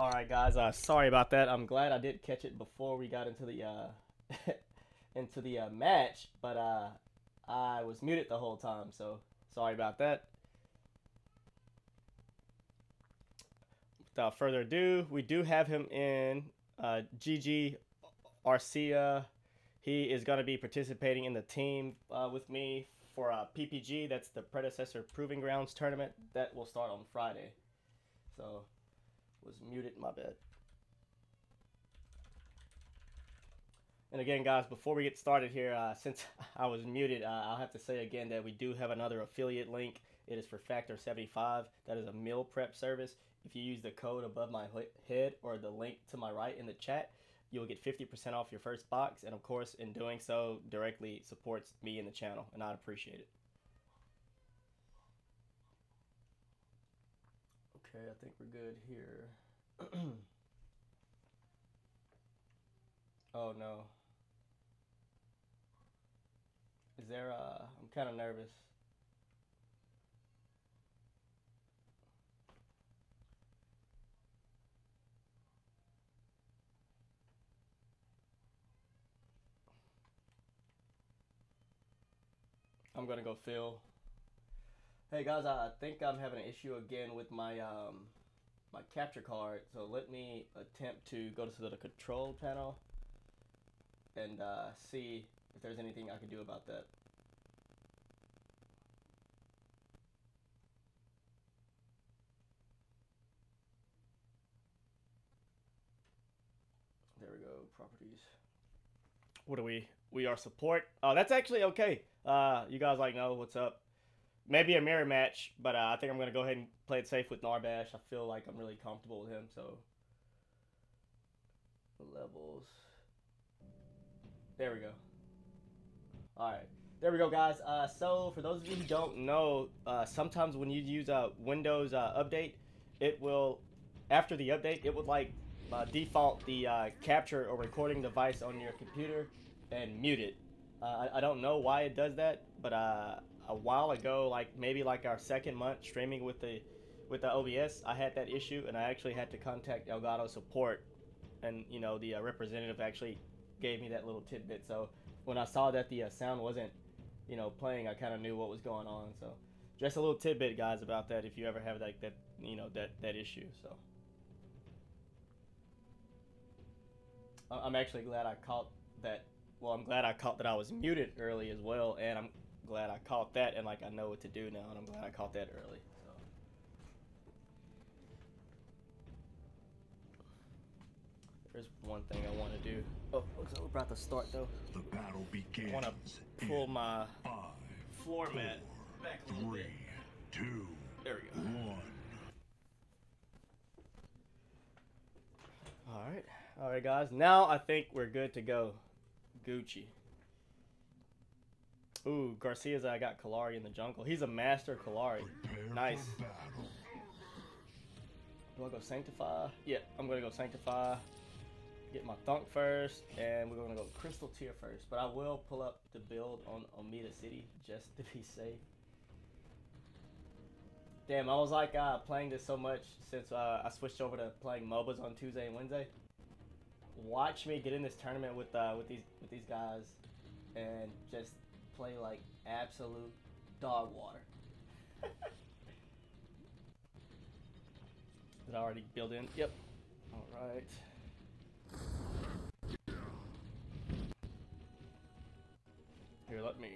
All right, guys. Uh, sorry about that. I'm glad I did catch it before we got into the uh, into the uh, match, but uh, I was muted the whole time, so sorry about that. Without further ado, we do have him in. Uh, G Garcia, he is going to be participating in the team uh, with me for uh, PPG. That's the predecessor Proving Grounds tournament that will start on Friday. So, was muted, my bad. And again, guys, before we get started here, uh, since I was muted, uh, I'll have to say again that we do have another affiliate link. It is for Factor 75. That is a meal prep service. If you use the code above my head or the link to my right in the chat, you'll get 50% off your first box. And of course, in doing so, directly supports me and the channel, and I'd appreciate it. Okay, I think we're good here. oh no. Is there, uh, I'm kind of nervous. I'm gonna go Phil. Hey guys, I think I'm having an issue again with my um, my capture card. So let me attempt to go to the control panel and uh, see if there's anything I can do about that. There we go, properties. What are we? We are support. Oh, that's actually okay. Uh, you guys like know what's up. Maybe a mirror match, but uh, I think I'm gonna go ahead and play it safe with Narbash. I feel like I'm really comfortable with him, so levels. There we go. All right. There we go, guys. Uh, so for those of you who don't know, uh, sometimes when you use a Windows uh, update, it will, after the update, it would like default the uh, capture or recording device on your computer and mute it. Uh, I, I, don't know why it does that, but a while ago, like maybe like our second month streaming with the with the OBS, I had that issue, and I actually had to contact Elgato support, and you know the uh, representative actually gave me that little tidbit. So when I saw that the uh, sound wasn't you know, playing, I kind of knew what was going on. So, just a little tidbit, guys, about that. If you ever have like that, you know, that that issue. So, I'm actually glad I caught that. Well, I'm glad I caught that I was muted early as well, and I'm glad I caught that, and like I know what to do now, and I'm glad I caught that early. So. There's one thing I want to do. Oh, looks like we're about to start though. The battle begins. I want to pull my five, floor four, mat back a three, two, there we go. One. All right, all right, guys. Now I think we're good to go. Gucci. Ooh, Garcia's I got Kallari in the jungle. He's a master. Prepare nice. Do I go Sanctify? Yeah, I'm gonna go Sanctify get my Thunk first, and we're gonna go Crystal Tier first. But I will pull up the build on Omeda City just to be safe. Damn, I was like uh, playing this so much since uh, I switched over to playing MOBAs on Tuesday and Wednesday. Watch me get in this tournament with uh, with these with these guys, and just play like absolute dog water. Did I already build in? Yep. All right. Here, let me...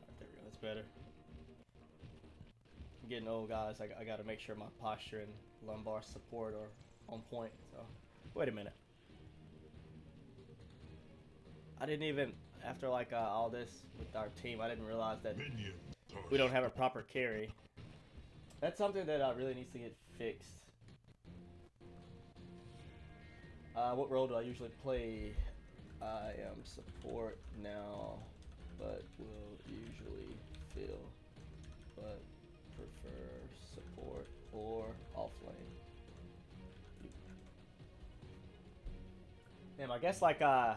Right, there we go, that's better. I'm getting old, guys. I, I gotta make sure my posture and lumbar support are on point, so... Wait a minute. I didn't even, after like uh, all this with our team, I didn't realize that we don't have a proper carry. That's something that uh, really needs to get fixed. Uh, what role do I usually play? I am support now, but will usually fill, but prefer support or offlane. Damn, I guess like uh,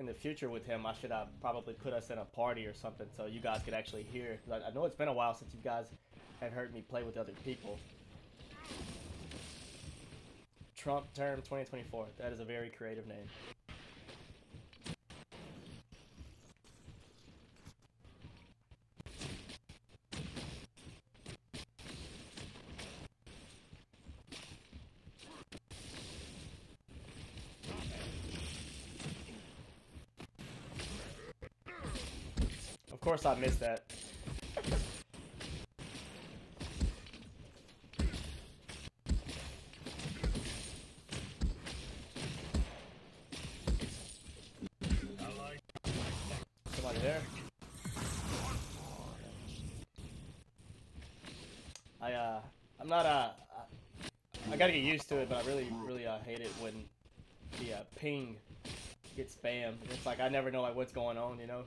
in the future with him, I should uh, probably put us in a party or something so you guys could actually hear. I, I know it's been a while since you guys had heard me play with other people. Trump term 2024. That is a very creative name. Of course I missed that. I like Somebody there. I uh, I'm not uh, I, gotta get used to it, but I really, really uh, hate it when the uh, ping gets spammed. It's like I never know like what's going on, you know.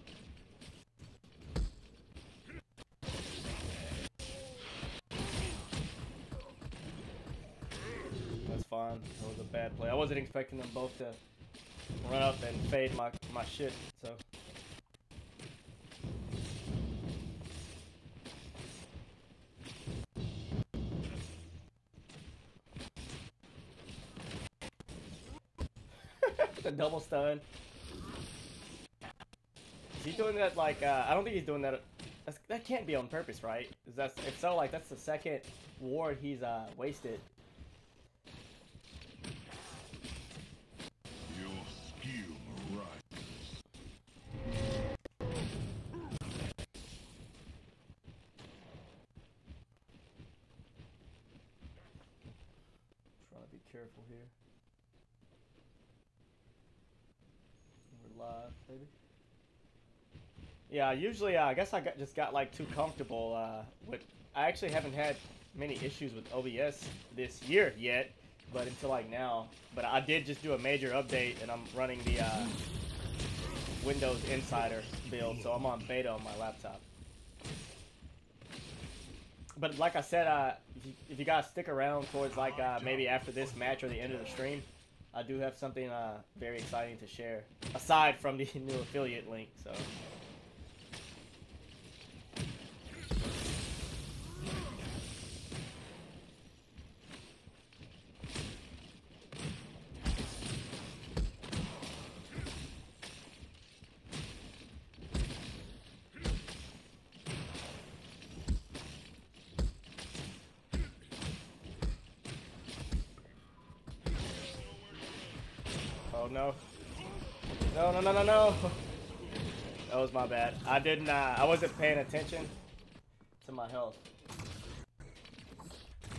That's fine. That was a bad play. I wasn't expecting them both to run up and fade my my shit. So. Double stun. Is he doing that like? Uh, I don't think he's doing that. That's, that can't be on purpose, right? Is that if so? Like that's the second ward he's uh wasted. Yeah, usually uh, I guess I got, just got like too comfortable uh, with. I actually haven't had many issues with OBS this year yet, but until like now. But I did just do a major update, and I'm running the uh, Windows Insider build, so I'm on beta on my laptop. But like I said, uh, if, you, if you guys stick around towards like uh, maybe after this match or the end of the stream, I do have something uh, very exciting to share aside from the new affiliate link. So. Oh no. No, no, no. That was my bad. I didn't, uh, I wasn't paying attention to my health.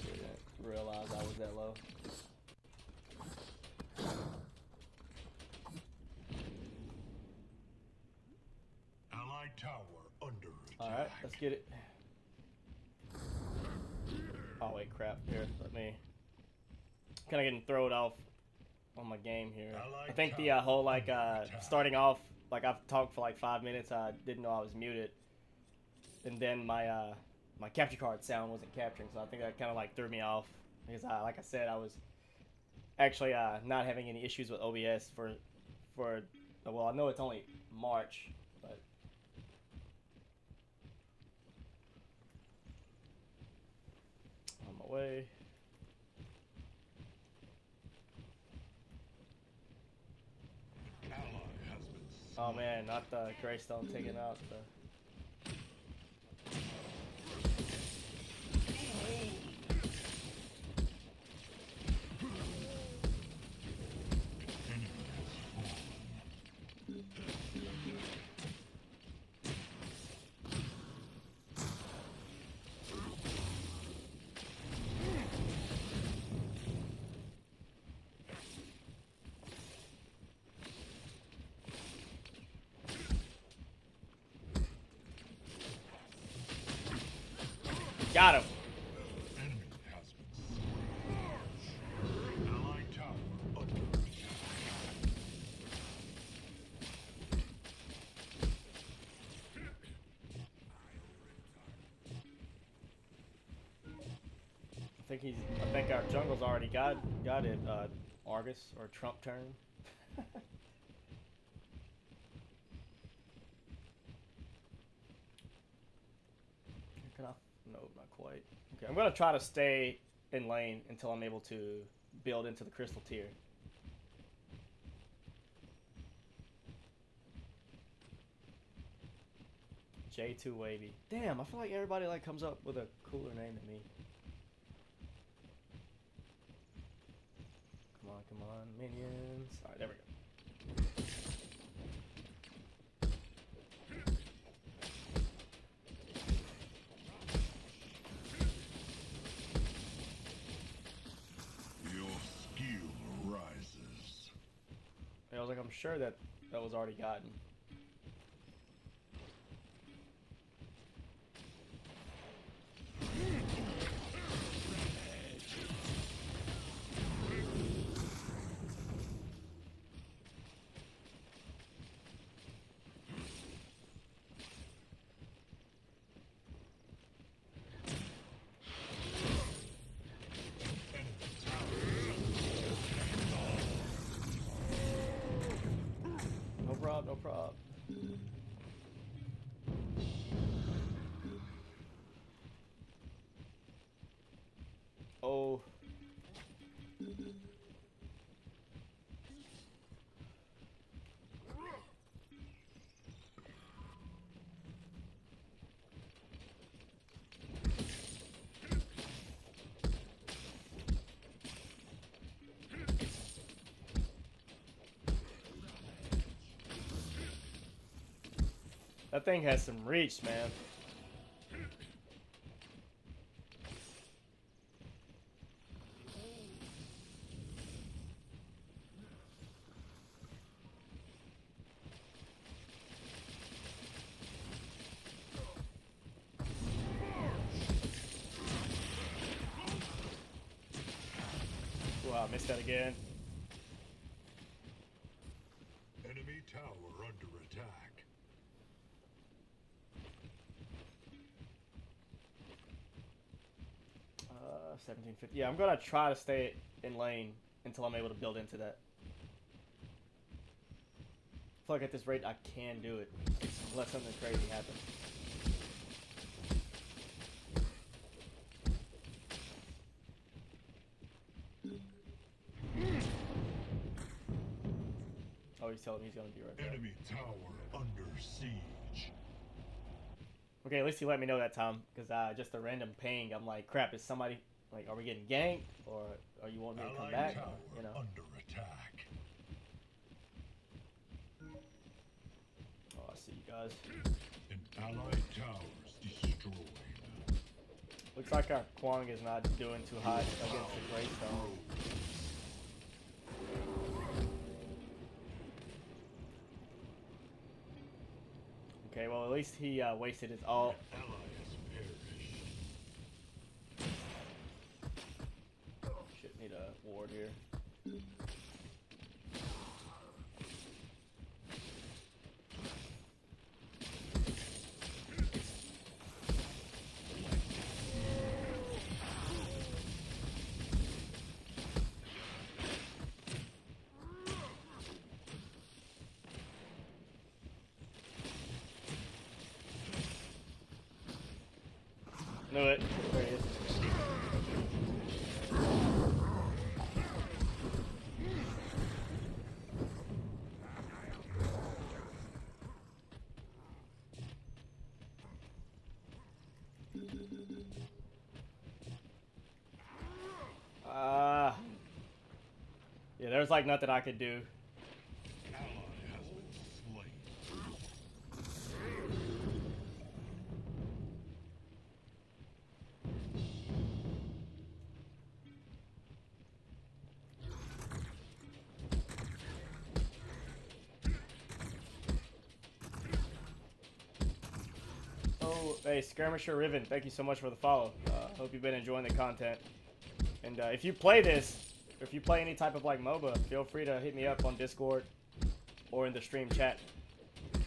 Didn't realize I was that low. Allied tower under attack. Alright, let's get it. Oh wait, crap. Here, let me. Kind of getting thrown off on my game here. I think the uh, whole like uh, starting off, like I've talked for like five minutes. I didn't know I was muted, and then my uh, my capture card sound wasn't capturing, so I think that kind of like threw me off because I, like I said, I was actually uh, not having any issues with OBS for for well, I know it's only March, but on my way. Ally has been Oh man, not the Greystone taking out the. Under attack. I think he's. I think our jungle's already got got it. Uh, Argus or Trump turn. Can I? No, not quite. Okay, I'm gonna try to stay in lane until I'm able to build into the crystal tier. J2 Wavy. Damn, I feel like everybody like comes up with a cooler name than me. Come on, come on, minions. Alright, there we go. I was like, I'm sure that that was already gotten. That thing has some reach, man. Wow, missed that again. Enemy tower under attack. Uh, 1750. Yeah, I'm gonna try to stay in lane until I'm able to build into that. I feel like at this rate I can do it, unless something crazy happens. Oh, he's telling me he's gonna be right there. Enemy tower under siege. Okay, at least he let me know that time, because uh, just a random ping, I'm like, crap, is somebody, like, are we getting ganked, or are you wanting me to come back? You know. under attack. Oh, I see you guys. An allied towers destroyed. Looks like our Kwang is not doing too hot against the Greystone. Okay, well at least he uh, wasted his ult. Ally has perished. Shit, ward here. Knew it. There he is. Ah. yeah, there's like nothing I could do. Oh, hey, Skirmisher Riven, thank you so much for the follow. Uh, hope you've been enjoying the content. And uh, if you play this, if you play any type of like MOBA, feel free to hit me up on Discord or in the stream chat. An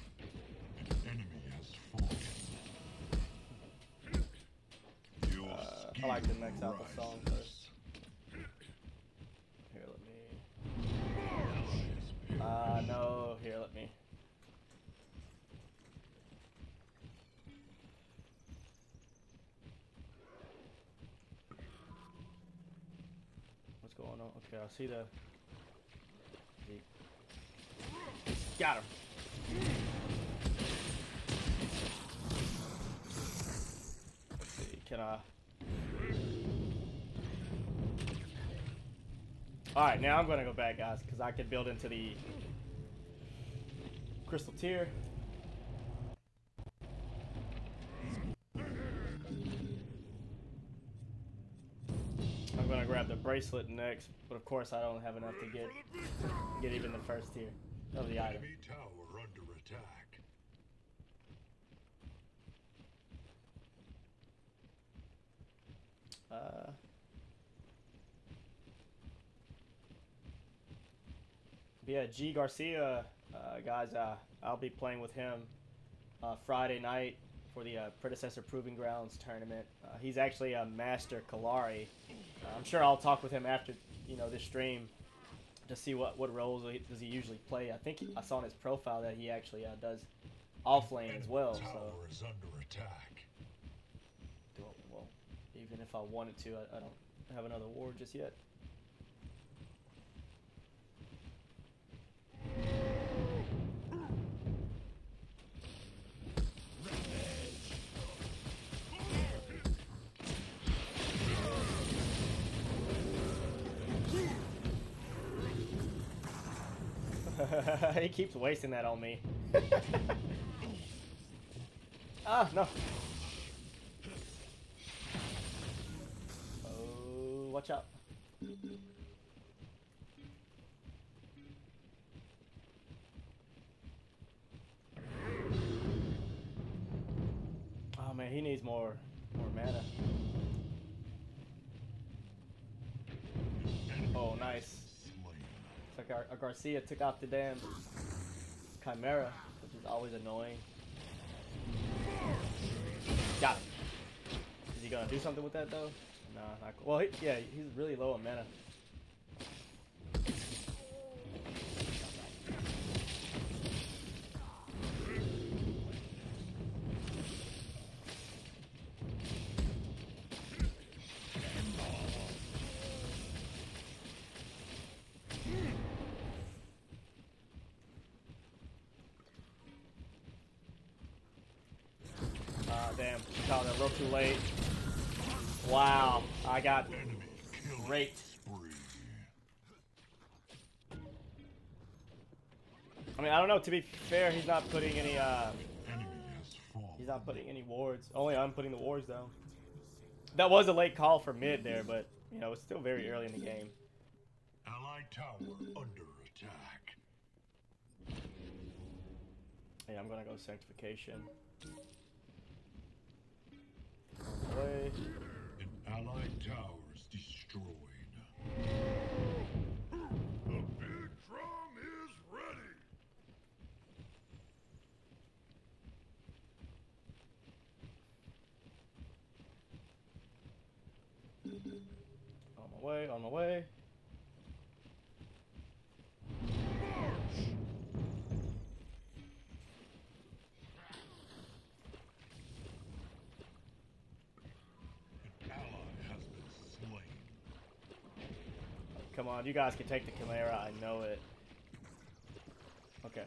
enemy has fallen. Your Uh, I like to mix out the song rises. first. Here, let me. Ally has Uh, perished. no, here, let me. I see the. the- Got him. Let's see. Can I? All right, now I'm gonna go back, guys, because I can build into the crystal tier. Bracelet next, but of course I don't have enough to get get even the first tier of the item. Tower under attack. Uh, yeah, G Garcia, uh, guys, uh, I'll be playing with him uh, Friday night for the uh, predecessor Proving Grounds tournament. Uh, he's actually a master Kallari. I'm sure I'll talk with him after you know this stream to see what what roles he, does he usually play. I think I saw on his profile that he actually uh, does off lane as well. So. Tower is under attack. Do well, even if I wanted to, I, I don't have another ward just yet. he keeps wasting that on me. ah, no. Oh, watch out. Oh man, he needs more more mana. Oh, nice. Our, our uh, Garcia took out the damn Chimera, which is always annoying. Got him. Is he gonna do something with that though? Nah, not cool. Well, he, yeah, he's really low on mana. Damn. Caught it a little too late. Wow, I got Great. spree. I mean, I don't know. To be fair, he's not putting any. Uh, Enemy has fallen. he's not putting any wards. Only I'm putting the wards though. That was a late call for mid there, but you know it's still very early in the game. Allied tower under attack. Yeah, I'm gonna go sanctification. Way. An allied tower is destroyed. The big drum is ready. On my way. On my way. An ally has been slain. Come on, you guys can take the Chimera. I know it. Okay.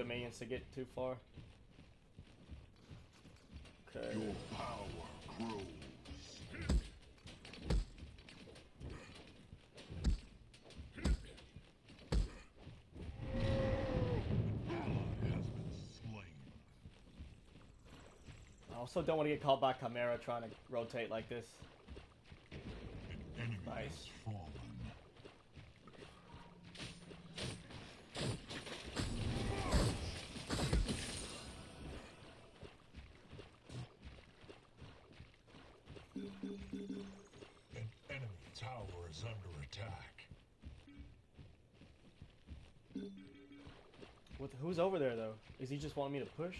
The minions to get too far. Okay. Your power grows. An ally has been slain. I also don't want to get caught by Chimera trying to rotate like this. Nice. has attack. What, who's over there though? Is he just wanting me to push?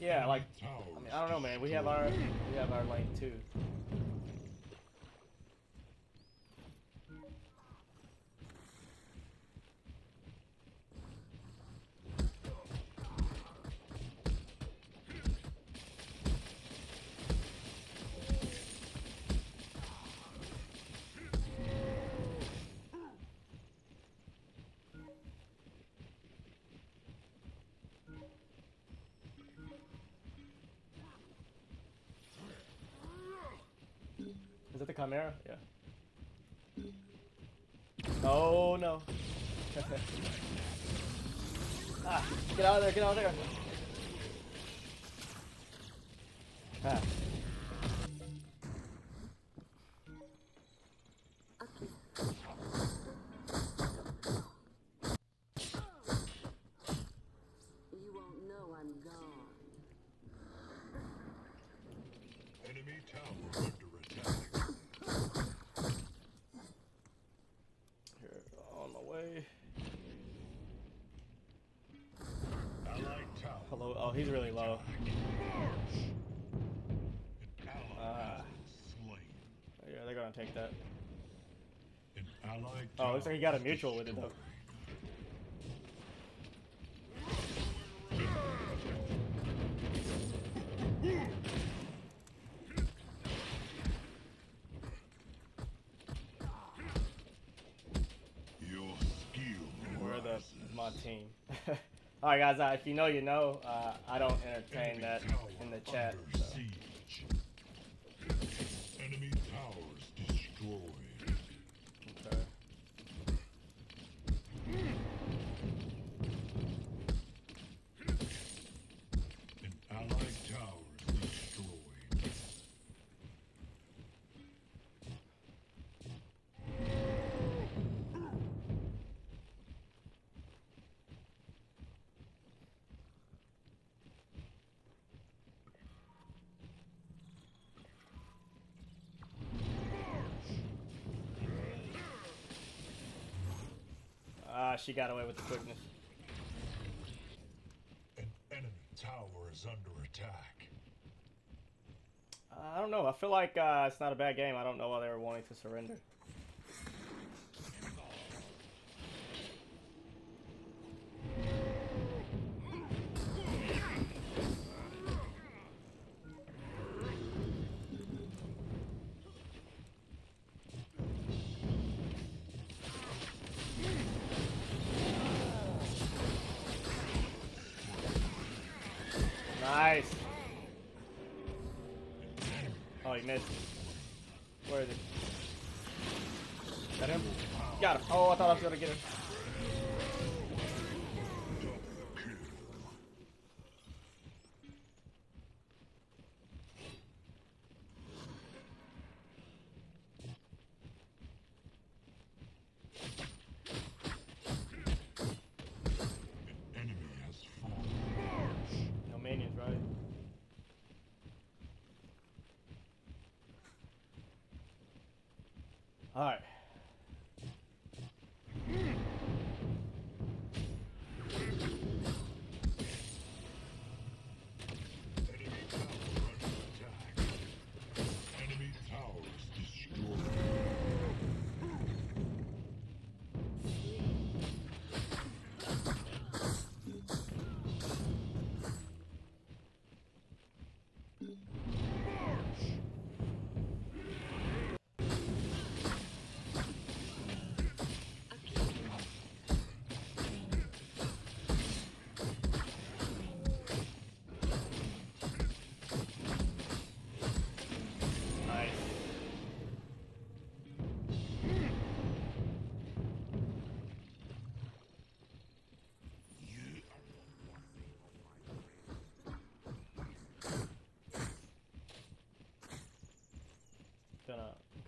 Yeah, like I mean, I don't know, man. We have our we have our lane too. Chimera? Yeah. Oh no. ah, get out of there, get out of there. Ah. Oh, he's really low. March. An ally Ah. has been slain. Yeah, they're gonna take that. Oh, looks like he got a mutual with it though. All right, guys. Uh, if you know, you know. Uh, I don't entertain that in the chat. under so. siege. Enemy towers destroyed. Okay. An allied towers destroyed. Ah, she got away with the quickness. An enemy tower is under attack. Uh, I don't know. I feel like uh, it's not a bad game. I don't know why they were wanting to surrender.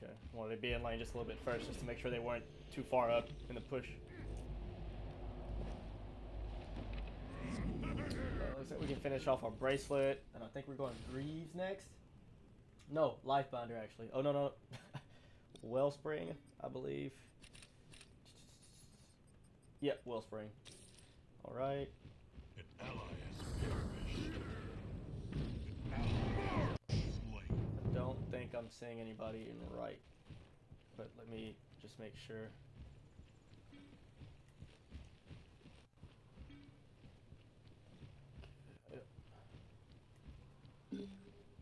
Okay. To be in line just a little bit first, just to make sure they weren't too far up in the push. Uh, looks like we can finish off our bracelet, and I think we're going Greaves next. No, Life Binder actually. Oh no no, Wellspring, I believe. Yep, Wellspring. All right. An ally has perished. An ally slain. I don't think I'm seeing anybody in the right, but let me just make sure. Yep. An ally has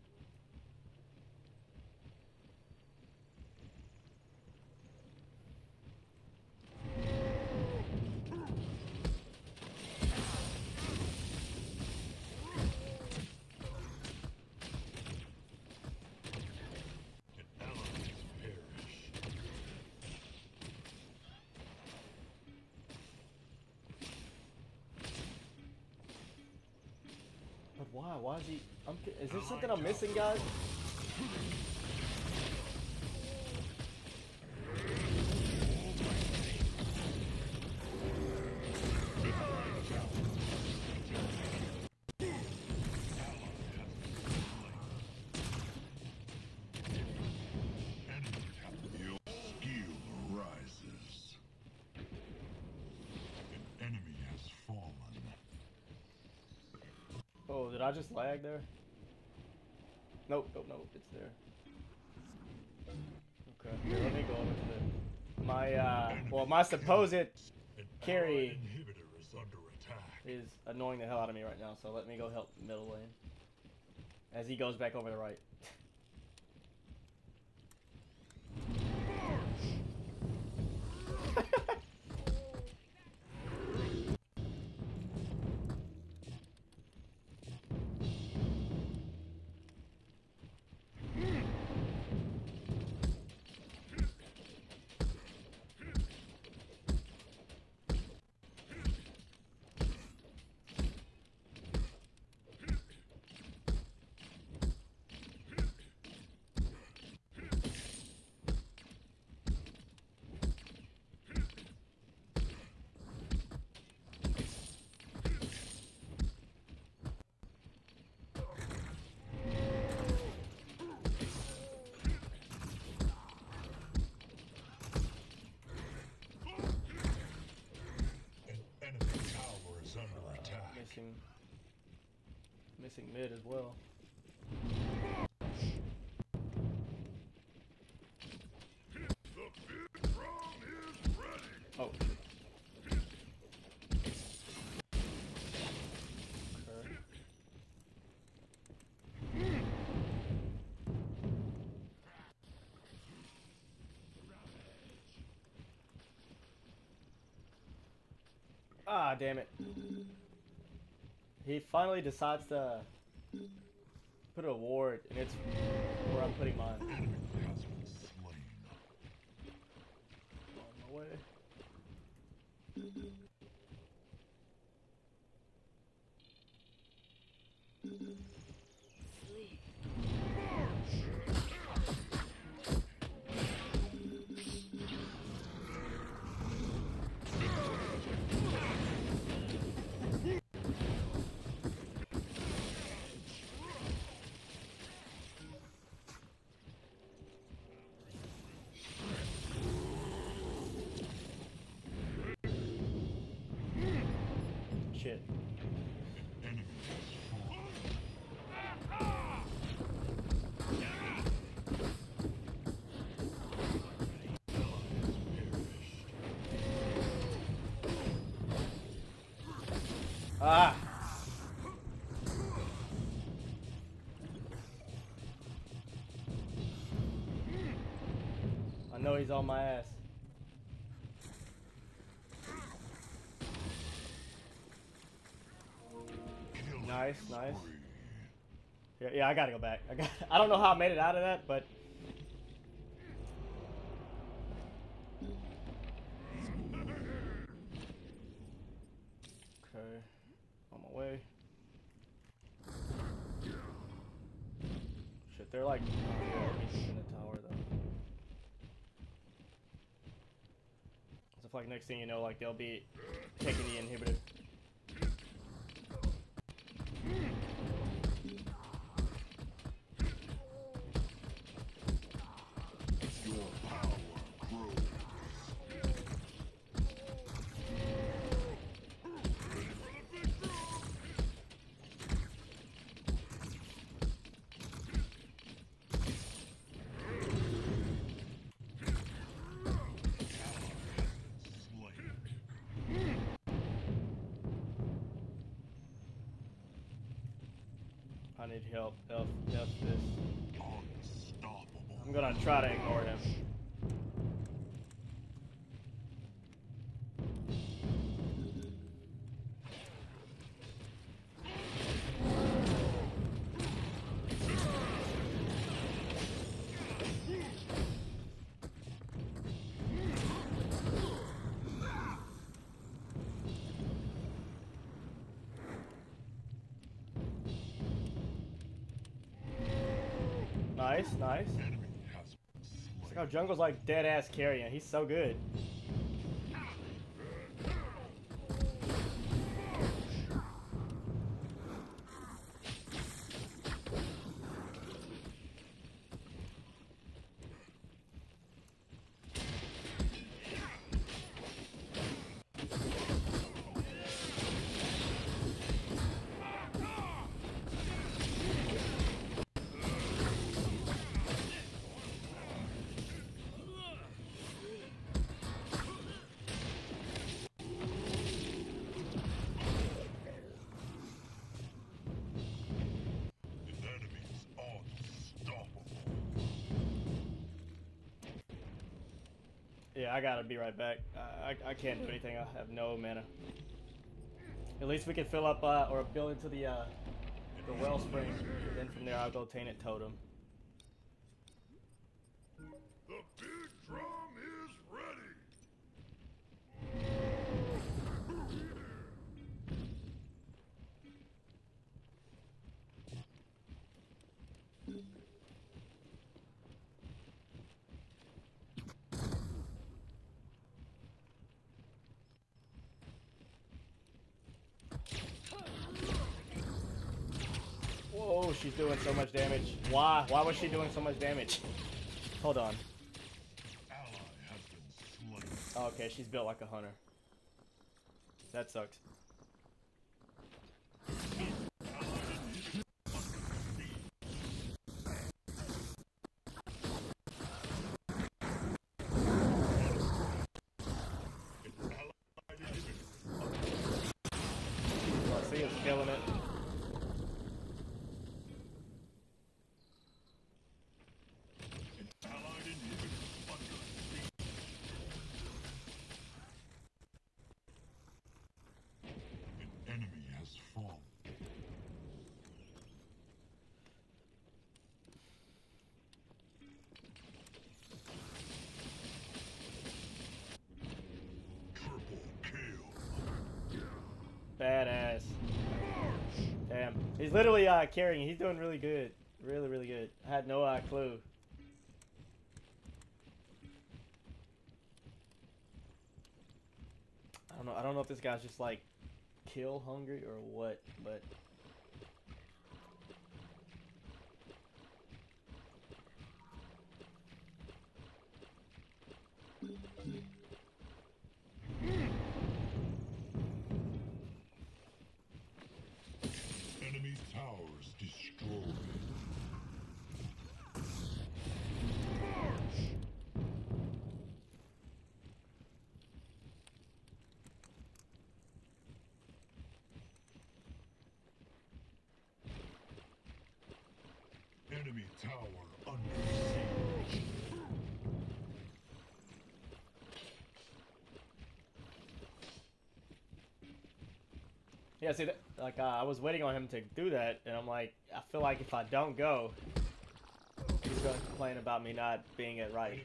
perished. But why? Is he? I'm, is there something I'm missing, guys? Your skill rises. An enemy has fallen. Oh, did I just lag there? Nope, nope, nope, it's there. Okay, here, let me go over to my, uh, well, my supposed Carry. inhibitor is is annoying the hell out of me right now, so let me go help middle lane. As he goes back over the right. Missing, missing mid as well. Oh. Ah, damn it. He finally decides to put a ward, and it's where I'm putting mine. Know he's on my ass. Nice, nice. Yeah, yeah, I gotta go back. I got. I don't know how I made it out of that, but okay, on my way. Shit, they're like, oh, yeah, enemies in the tower though. So if like next thing you know, like they'll be taking the inhibitor. Try to ignore him. Nice, nice. Jungle's like dead ass carrying. He's so good. I gotta be right back. I, I, I can't do anything. I have no mana. At least we can fill up uh, or build into the uh, the wellspring. Then from there, I'll go Tainted Totem. The big drum is ready. Whoa, she's doing so much damage. Why? Why was she doing so much damage? Hold on. Okay, she's built like a hunter. That sucks. Garcia is killing it. Allied inhibitor under siege. An enemy has fallen. Triple kill. Badass. Damn. He's literally uh, carrying. He's doing really good. Really, really good. I had no uh, clue. I don't know. I don't know if this guy's just like kill hungry or what, but Enemy towers destroyed. Enemy tower under siege. yeah. See, that, like uh, I was waiting on him to do that, and I'm like, I feel like if I don't go, he's gonna complain about me not being it right.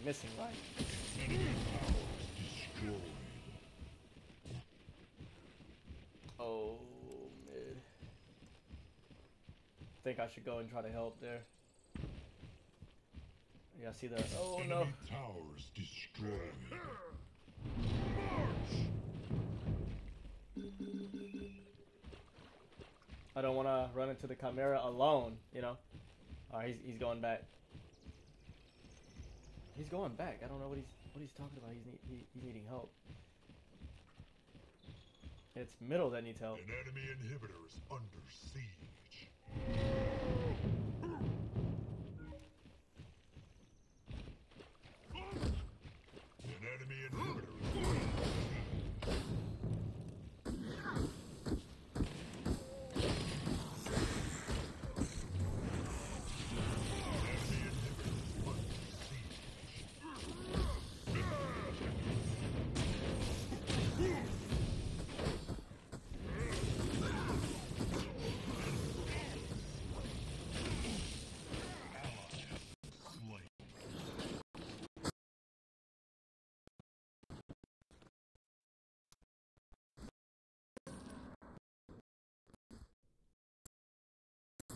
Enemy missing, right? Enemy towers destroyed. Oh, mid. Think I should go and try to help there. Yeah, I see the. Oh Enemy no. towers destroyed. I don't want to run into the Chimera alone, you know? Alright, he's, he's going back. He's going back. I don't know what he's what he's talking about. He's, need, he, he's needing help. It's middle that needs help. An enemy inhibitor is under siege.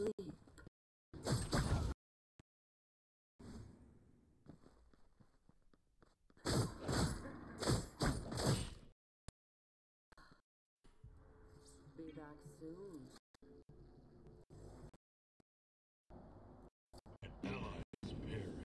Sleep. Be back soon. An ally is perished.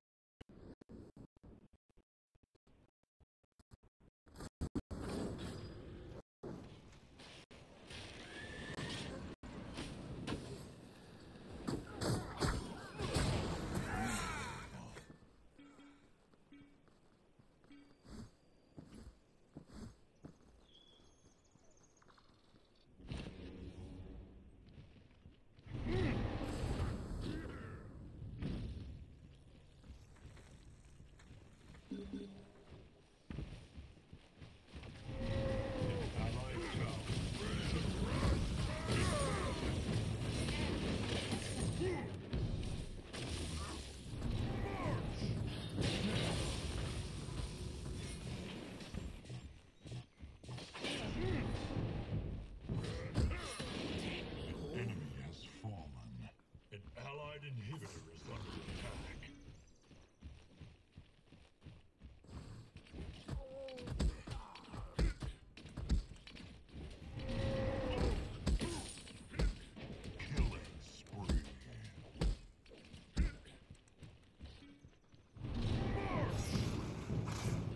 Allied tower. An enemy has fallen. An allied inhibitor is under attack. Killing spree.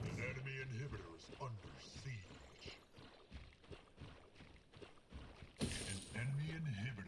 An enemy inhibitor is under siege. An enemy inhibitor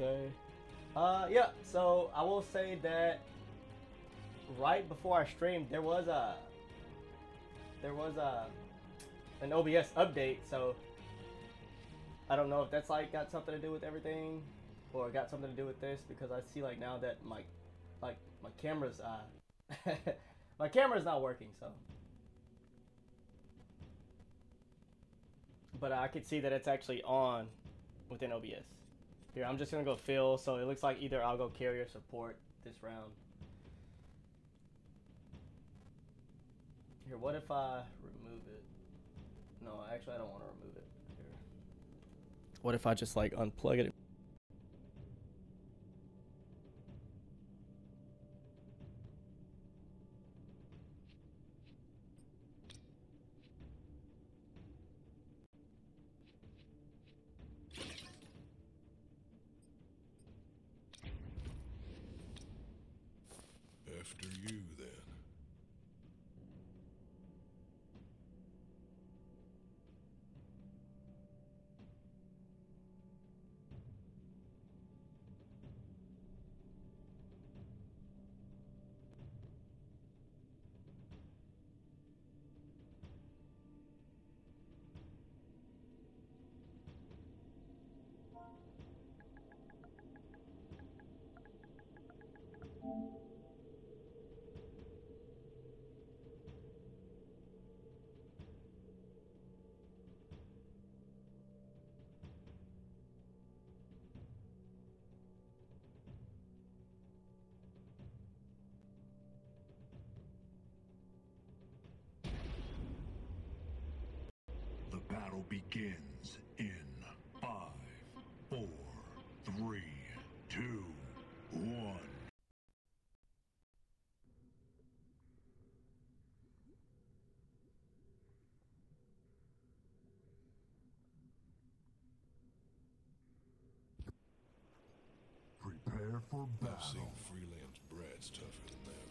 Okay. Uh, yeah. So I will say that right before I streamed, there was a there was a an OBS update. So I don't know if that's like got something to do with everything, or got something to do with this because I see like now that my like my camera's uh my camera's not working. So. But I could see that it's actually on within OBS. Here, I'm just gonna go fill, so it looks like either I'll go carry or support this round. Here, what if I remove it? No, actually, I don't want to remove it. Here. What if I just like unplug it? Begins in five, four, three, two, one. Prepare for battle. I've seen freelance brats tougher than them.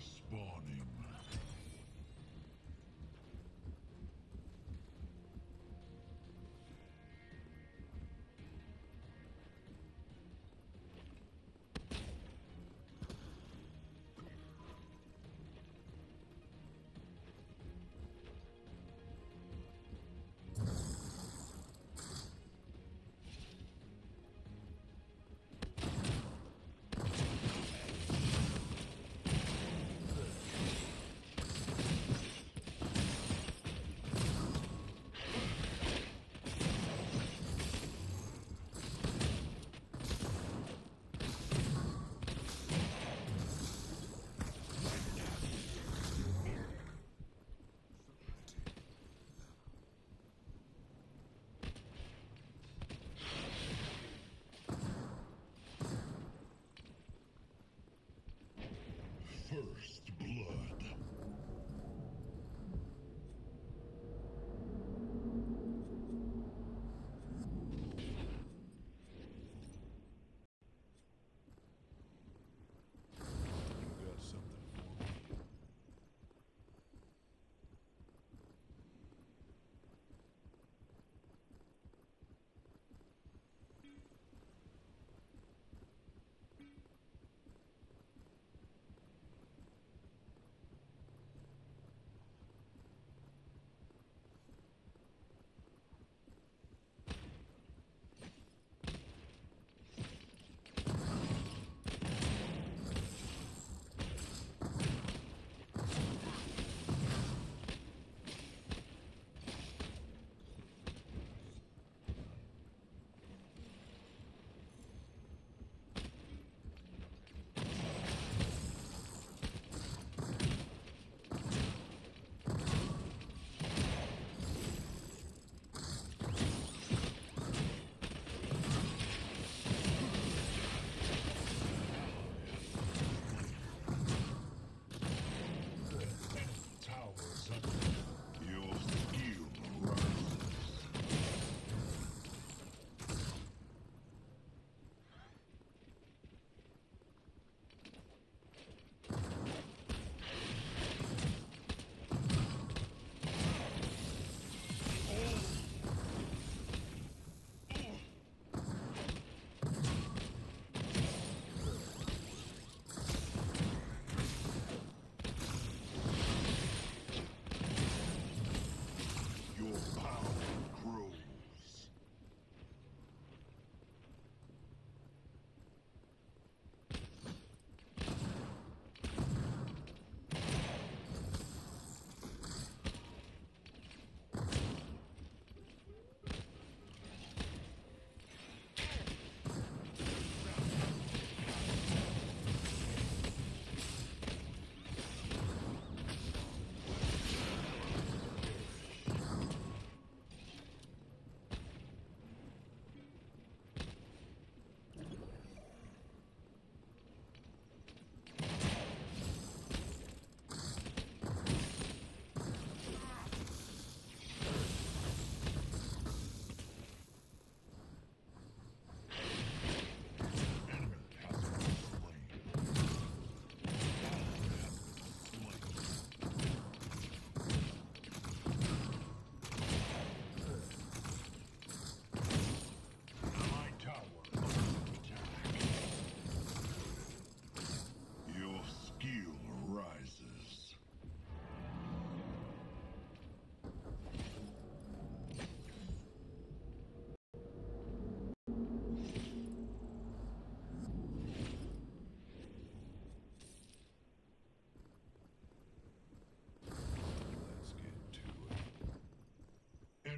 spawn years.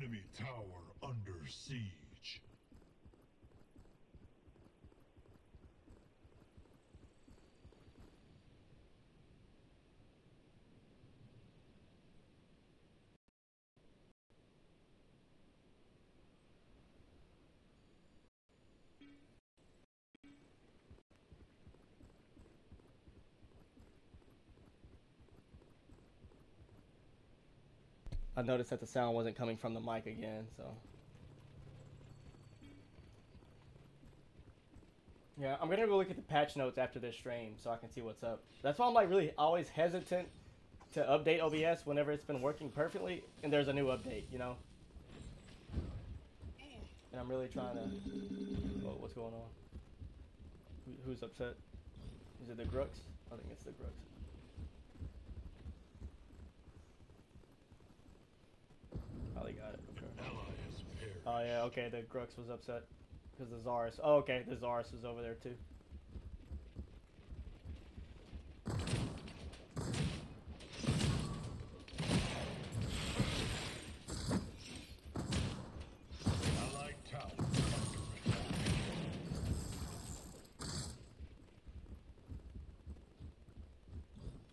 Enemy tower under siege. I noticed that the sound wasn't coming from the mic again, so. Yeah, I'm gonna go look at the patch notes after this stream so I can see what's up. That's why I'm like really always hesitant to update OBS whenever it's been working perfectly and there's a new update, you know? And I'm really trying to. Whoa, what's going on? Who's upset? Is it the Grux? I think it's the Grux. Probably got it. Okay. Ally has perished. Oh yeah, okay. The Grux was upset because the Zarus. Oh, okay. The Zarus was over there too.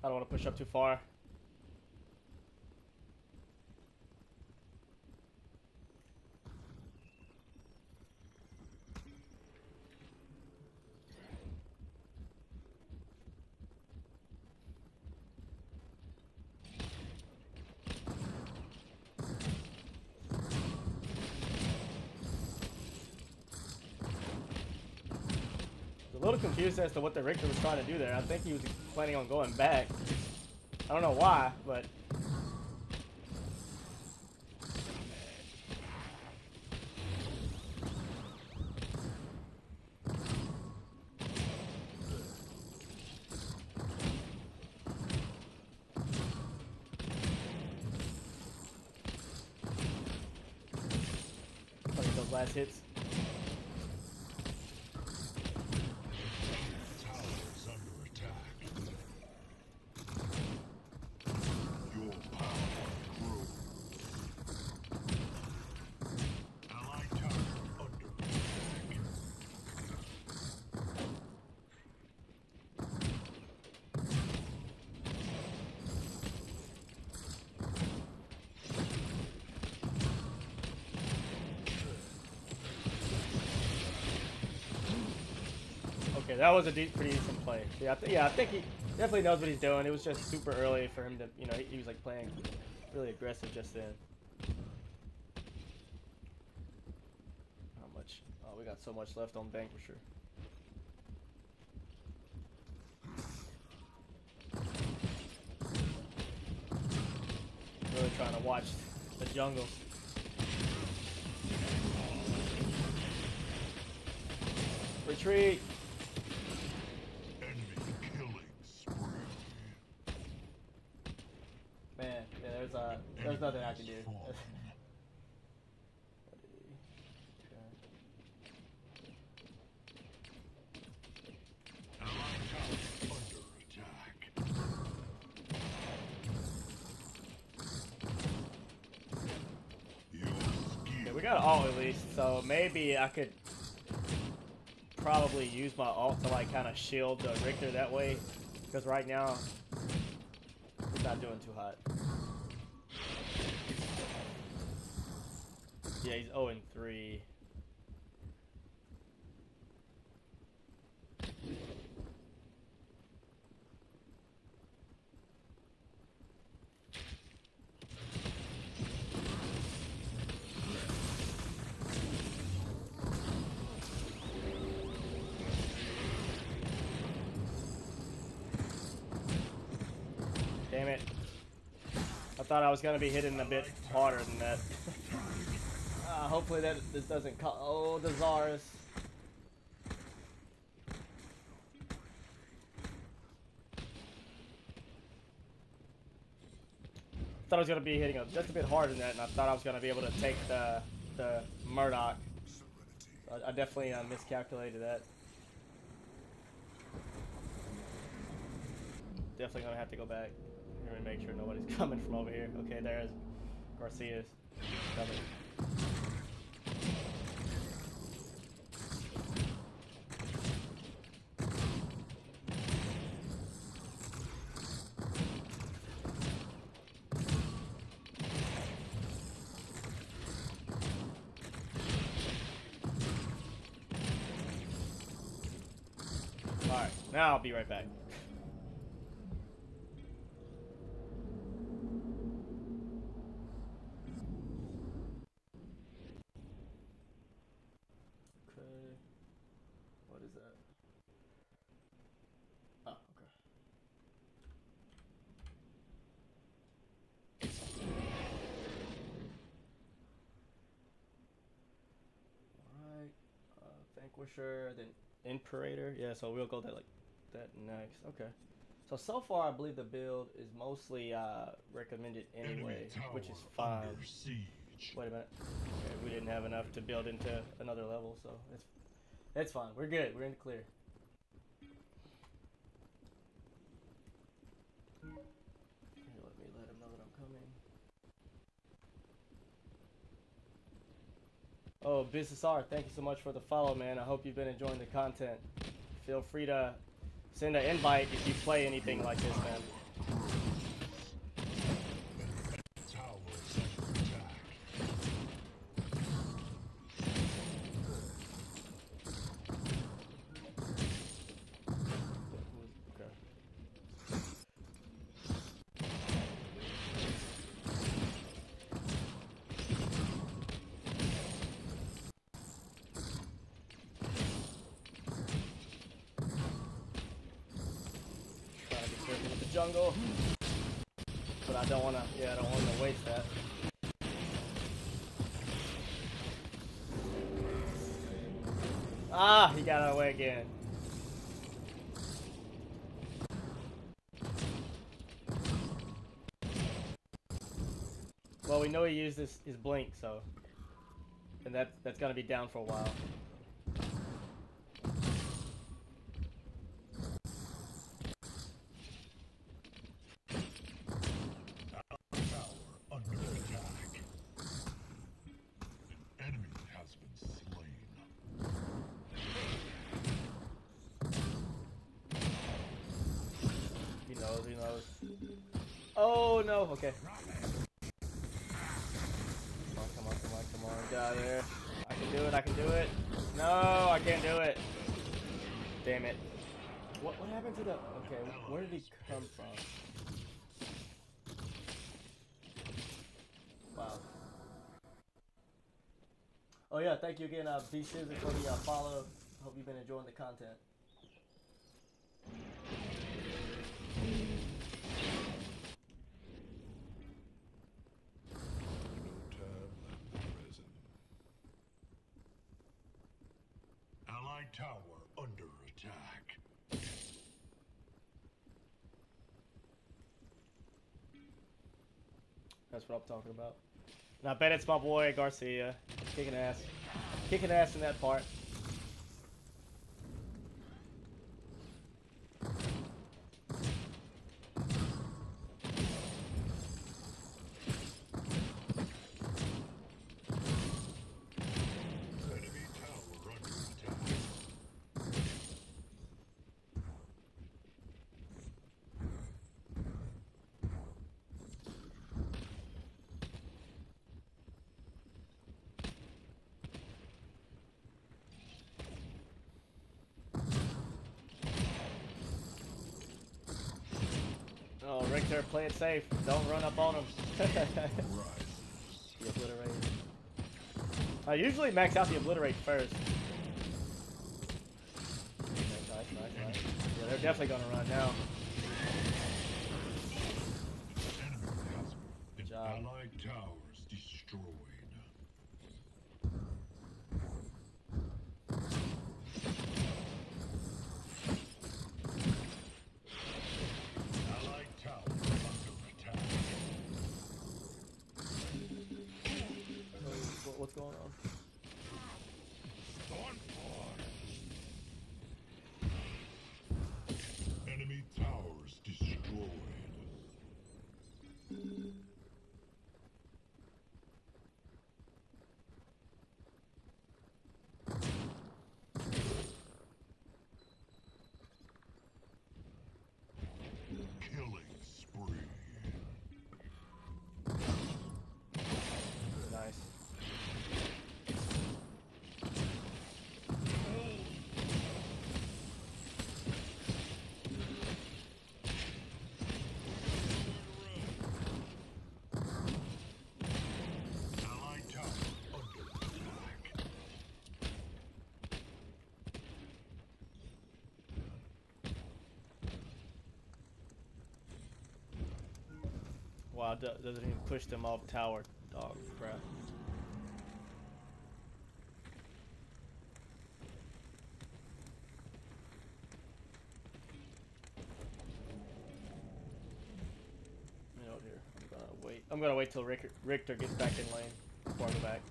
I don't want to push up too far. a little confused as to what the Riktor was trying to do there. I think he was planning on going back. I don't know why, but those last hits. Tower is under attack. Your power grows. Allied tower under attack. Okay, that was a pretty decent play. Yeah, I th- yeah, I think he definitely knows what he's doing. It was just super early for him to, you know, he, he was like playing really aggressive just then. How much? Oh, we got so much left on Vanquisher. Really trying to watch the jungle. Retreat! Enemy killing spree. Man, yeah, there's uh, there's nothing I can do. Fallen. Allied tower under attack. Your Okay, skill we got alt at least, so maybe I could probably use my alt to like kind of shield the Riktor that way, because right now he's not doing too hot. Yeah, he's 0 and 3. Damn it. I thought I was gonna be hitting a bit harder than that. uh, hopefully that this doesn't cut. Oh, the Zarus. Thought I was gonna be hitting a, just a bit harder than that, and I thought I was gonna be able to take the the Murdock. So I, I definitely uh, miscalculated that. Definitely gonna have to go back here and make sure nobody's coming from over here. Okay, there's Garcia's coming. Now I'll be right back. Okay. What is that? Oh, okay. Alright. Uh, Vanquisher, then Imperator. Yeah, so we'll go that like that next. Okay. So so far, I believe the build is mostly uh, recommended anyway, which is fine. Wait a minute. Okay, we didn't have enough to build into another level, so it's it's fine. We're good. We're in the clear. Oh, Business Art, thank you so much for the follow, man. I hope you've been enjoying the content. Feel free to send an invite if you play anything like this, man. Tower is under attack. Okay. Trying to be careful with the jungle. But I don't wanna yeah, I don't wanna waste that. Ah, he got out of the way again. Well, we know he used his, his blink, so and that that's gonna be down for a while. Tower under attack. An enemy has been slain. He knows, he knows. Oh okay. Come on, come on, come on, come on, get out of. I can do it, I can do it. No, I can't do it. Damn it. What what happened to the okay, where did he come from? Wow. Oh yeah, thank you again, uh, B Scissor for the uh, follow. Hope you've been enjoying the content. What I'm talking about. And I bet it's my boy Garcia kicking ass, kicking ass in that part. Enemy tower under attack. Oh, Riktor, play it safe. Don't run up on him. Rises. the obliterate. I usually max out the obliterate first. Okay, nice, nice, nice. Yeah, they're definitely gonna run now. Enemy has been job. allied towers destroyed. Allied tower under attack. What- What's going on? On fire. Enemy towers destroyed. Wow, do- doesn't even push them off tower. Dog crap. You know, here. I'm gonna wait. I'm gonna wait till Riktor, Riktor gets back in lane before I go back.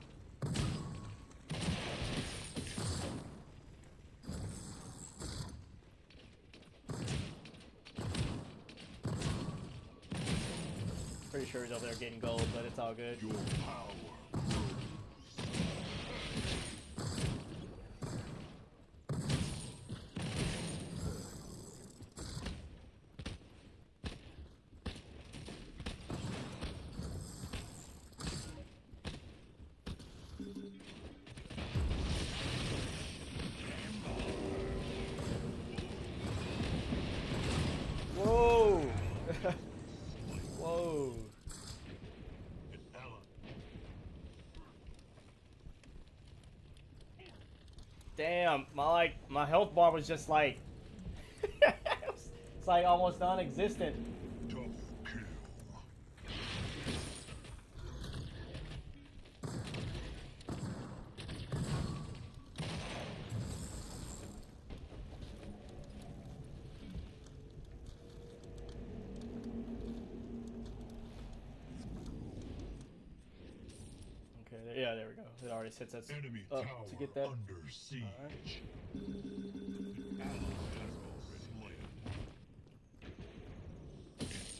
Pretty sure he's over there getting gold, but it's all good. Your power Whoa! Whoa! An ally. My like my health bar was just like it's like almost non-existent. Double kill. Okay, there, yeah, there we go. Already us Enemy up tower to get that. under siege. Alright. Ally has been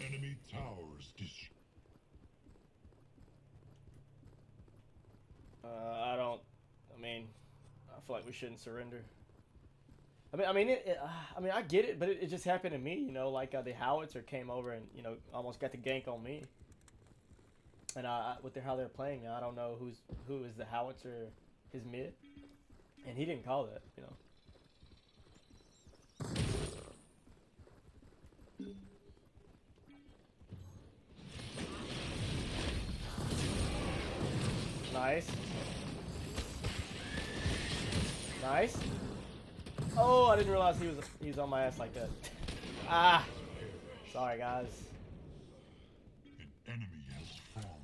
slain. Enemy towers destroyed. Uh, I don't. I mean, I feel like we shouldn't surrender. I mean, I mean, it, it, uh, I mean, I get it, but it, it just happened to me. You know, like uh, the howitzer came over and you know almost got the gank on me. And I- with the, how they're playing, I don't know who's who is the howitzer, his mid, and he didn't call that. You know. Nice. Nice. Oh, I didn't realize he was he was on my ass like that. ah. Sorry, guys. An enemy has fallen.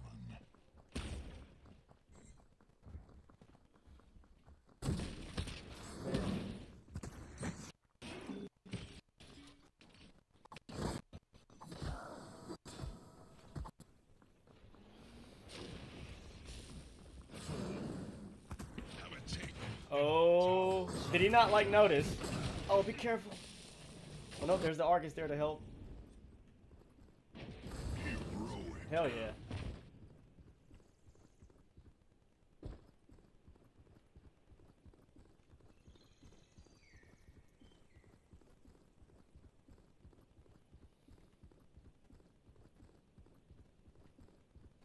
Oh, did he not like notice? Oh, be careful. Oh no, there's the Argus there to help. Hell yeah.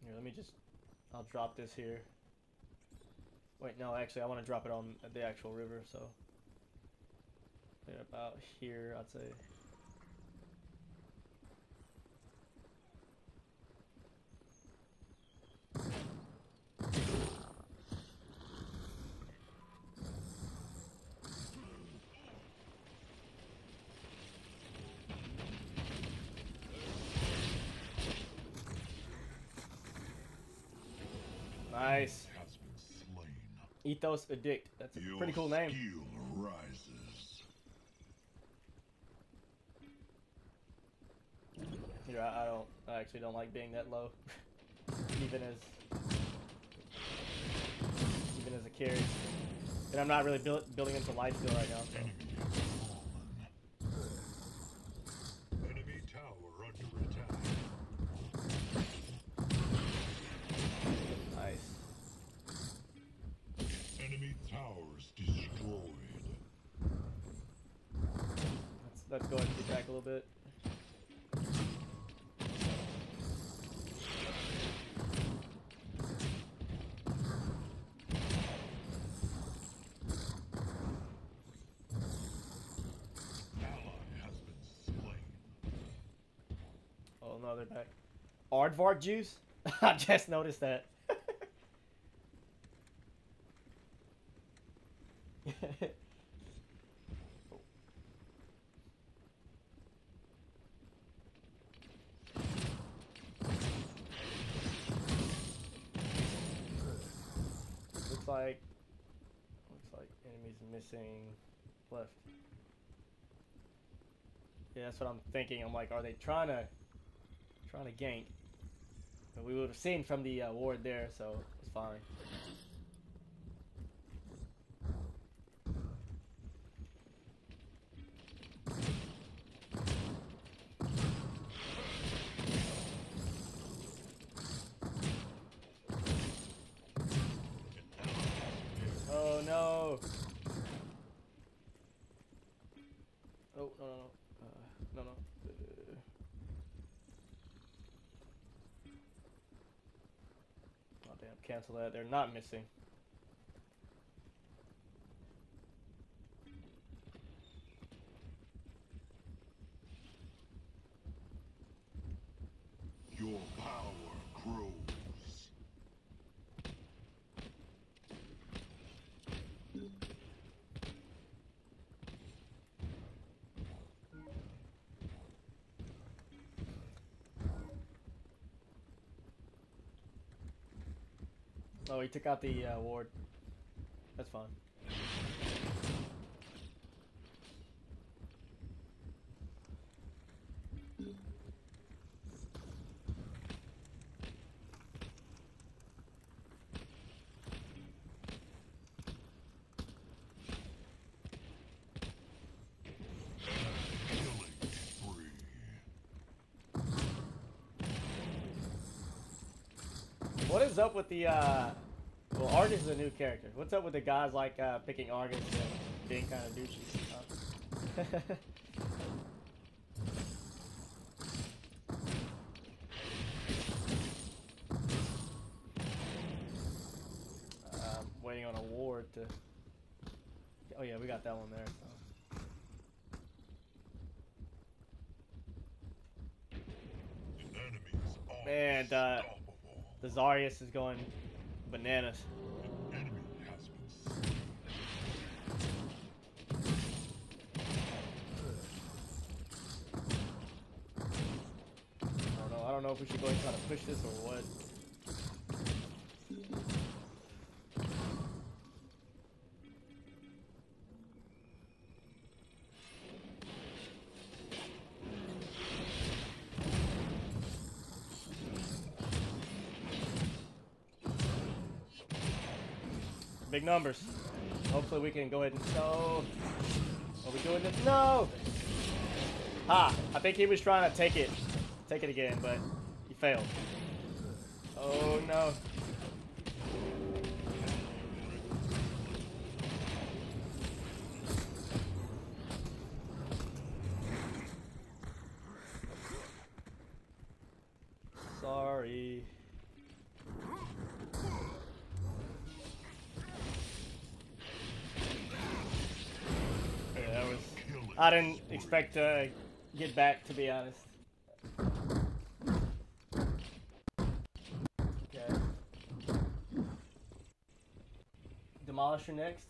Here, let me just. I'll drop this here. Wait, no, actually, I want to drop it on the actual river, so. About here, I'd say. Nice. Has been slain. Ethos Addict. That's a Your pretty cool name. Skill rises. Here, I, I don't. I actually don't like being that low, even as even as a carry. And I'm not really build, building into life steal right now. So. Aardvark juice? I just noticed that. looks like looks like enemies missing left. Yeah, that's what I'm thinking. I'm like, are they trying to trying to gank? We would have seen from the uh, ward there, so it's fine. Oh no! Oh no no no uh, no no. Uh, oh damn! Cancel that. They're not missing. Your power grows. He took out the uh, ward. That's fine. What is up with the uh well Argus is a new character. What's up with the guys like uh picking Argus and being kind of douchey? Huh? um, waiting on a ward to Oh yeah, we got that one there. So. And, uh. The Zarus is going bananas. I don't know if we should go and try to push this or what. Big numbers. Hopefully we can go ahead and no. Are we doing this? No. Ha! I think he was trying to take it, take it again, but he failed. Oh no. Expect to get back, to be honest. Okay. Demolisher next.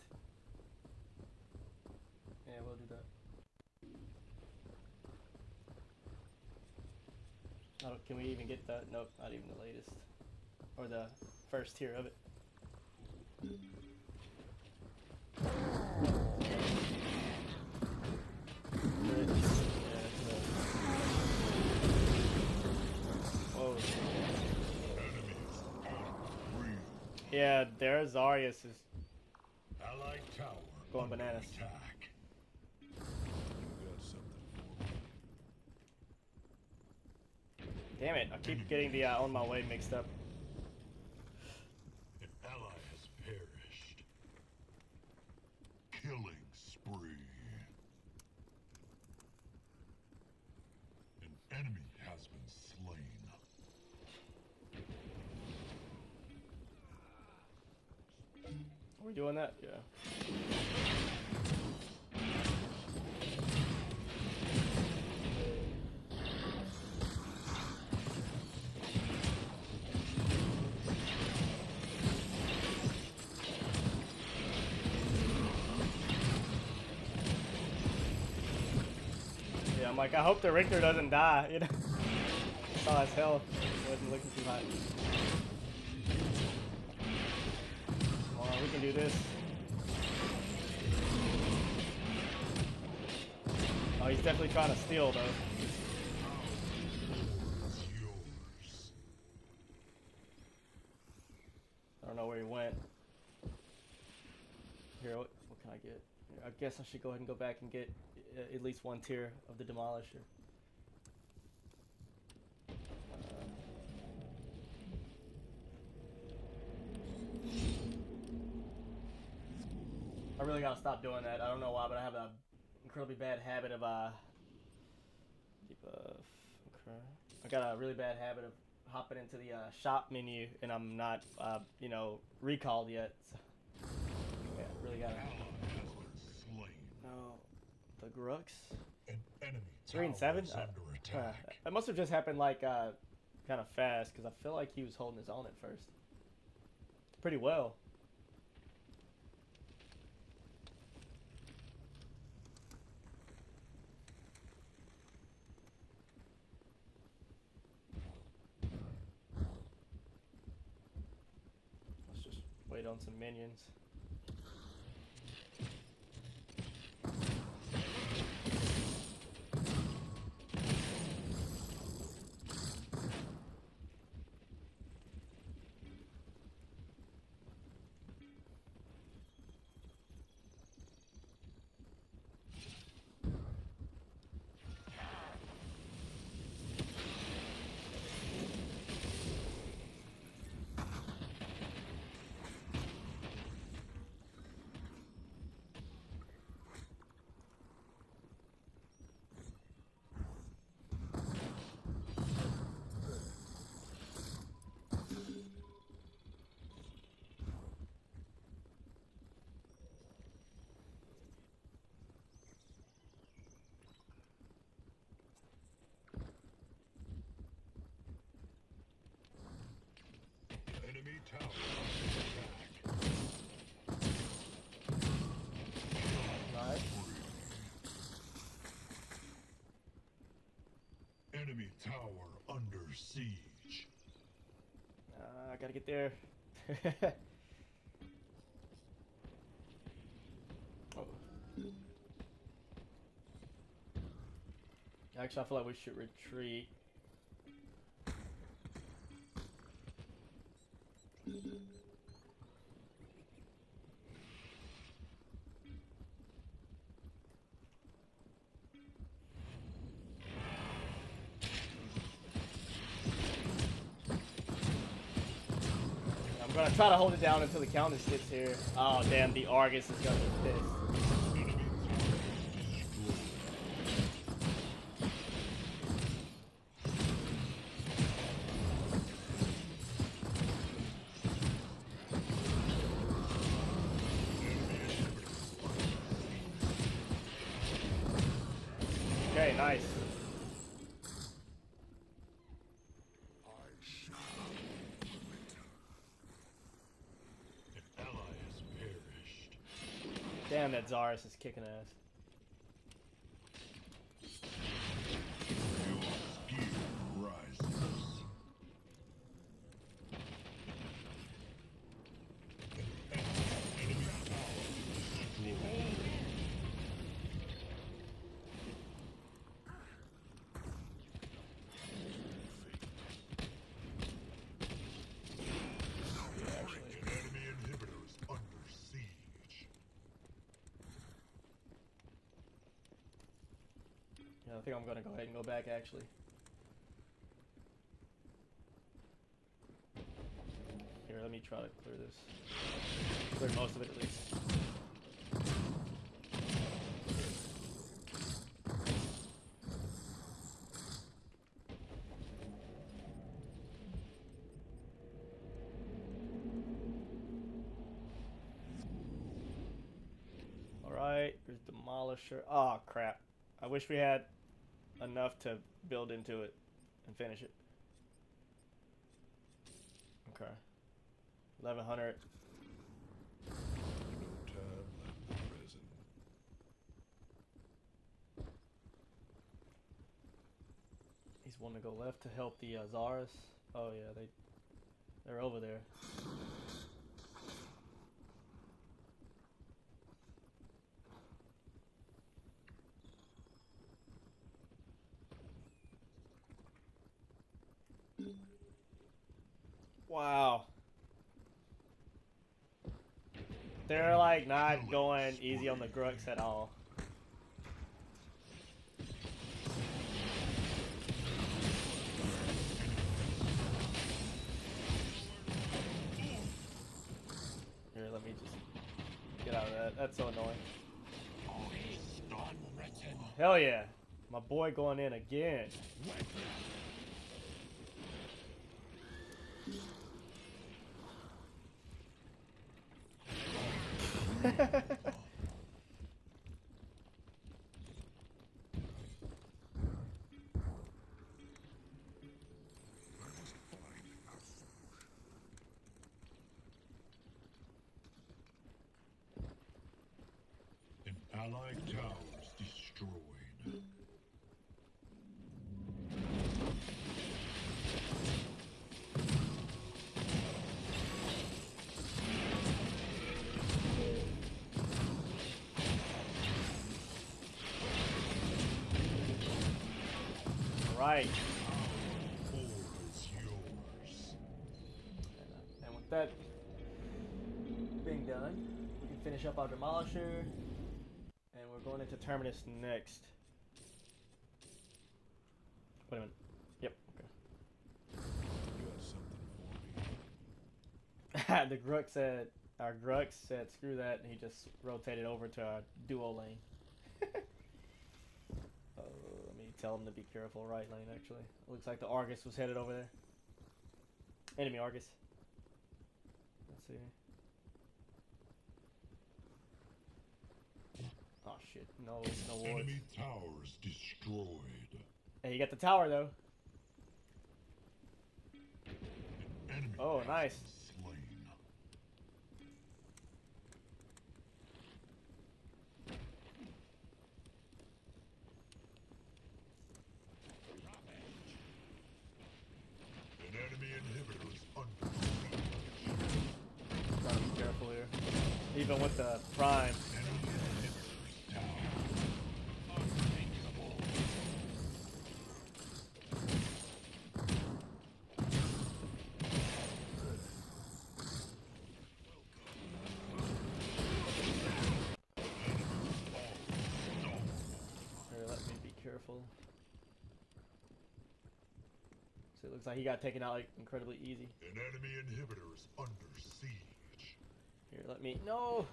Yeah, we'll do that. Can we even get that? Nope, not even the latest. Or the first tier of it. Yeah, there's Zarus is Allied tower Going bananas. Attack. You got something for me? Damn it, I keep getting the uh, on my way mixed up. An ally has perished. Killing spree. An enemy has been slain. Are we doing that? Yeah. Yeah, I'm like, I hope the Riktor doesn't die, you know? Saw his health. Wasn't looking too hot. Come on. we can do this. Oh, he's definitely trying to steal though. I don't know where he went. Here, what, can I get? I guess I should go ahead and go back and get at least one tier of the Demolisher. Uh, I really gotta stop doing that. I don't know why, but I have a incredibly bad habit of uh. Debuff. Okay. I got a really bad habit of hopping into the uh, shop menu, and I'm not, uh, you know, recalled yet. So, yeah, really gotta. Ally has been slain. No, the Grux. An enemy Three and seven. Uh, uh, attack. that must have just happened like uh, kind of fast, because I feel like he was holding his own at first. Pretty well. Let's just wait on some minions. Enemy tower under siege. Uh, I gotta get there. oh. Actually, I feel like we should retreat. I'm gonna try to hold it down until the counter gets here. Oh damn, the Argus is gonna be pissed. Zarus is kicking ass. Your skill rises. Enemy tower destroyed. Enemy inhibitors under siege. Yeah, I think I'm gonna go ahead and go back actually. Here, let me try to clear this. Clear most of it at least. Alright, there's Demolisher. Oh crap. I wish we had enough to build into it and finish it. Okay. 1100. No time like the present. He's one to go left to help the uh. Oh yeah, they they're over there. Wow. They're like not going easy on the Grux at all. Here, let me just get out of that. That's so annoying. Hell yeah. My boy going in again. Finish up our demolisher. And we're going into Terminus next. Wait a minute. Yep, okay. The Grux said, our Grux said, screw that, and he just rotated over to our duo lane. uh, let me tell him to be careful, right lane actually. Looks like the Argus was headed over there. Enemy Argus. Let's see. Oh shit, no, no wards. Enemy towers destroyed. Hey, you got the tower though. Enemy Oh, nice. Slain. An enemy inhibitor is under. Gotta be careful here. Even with the prime. Enemy inhibitors down. Unbreakable. Here, let me be careful. So it looks like he got taken out like incredibly easy. An enemy inhibitor is under siege. Here, let me. No!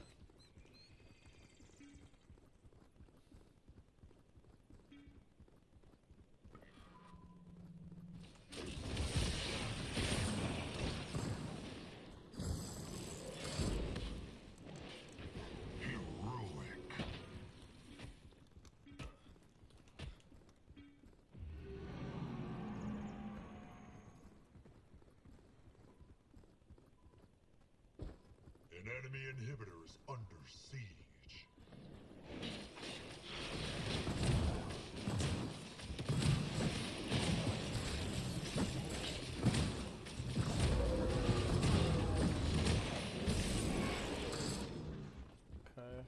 Enemy inhibitor is under siege. Okay.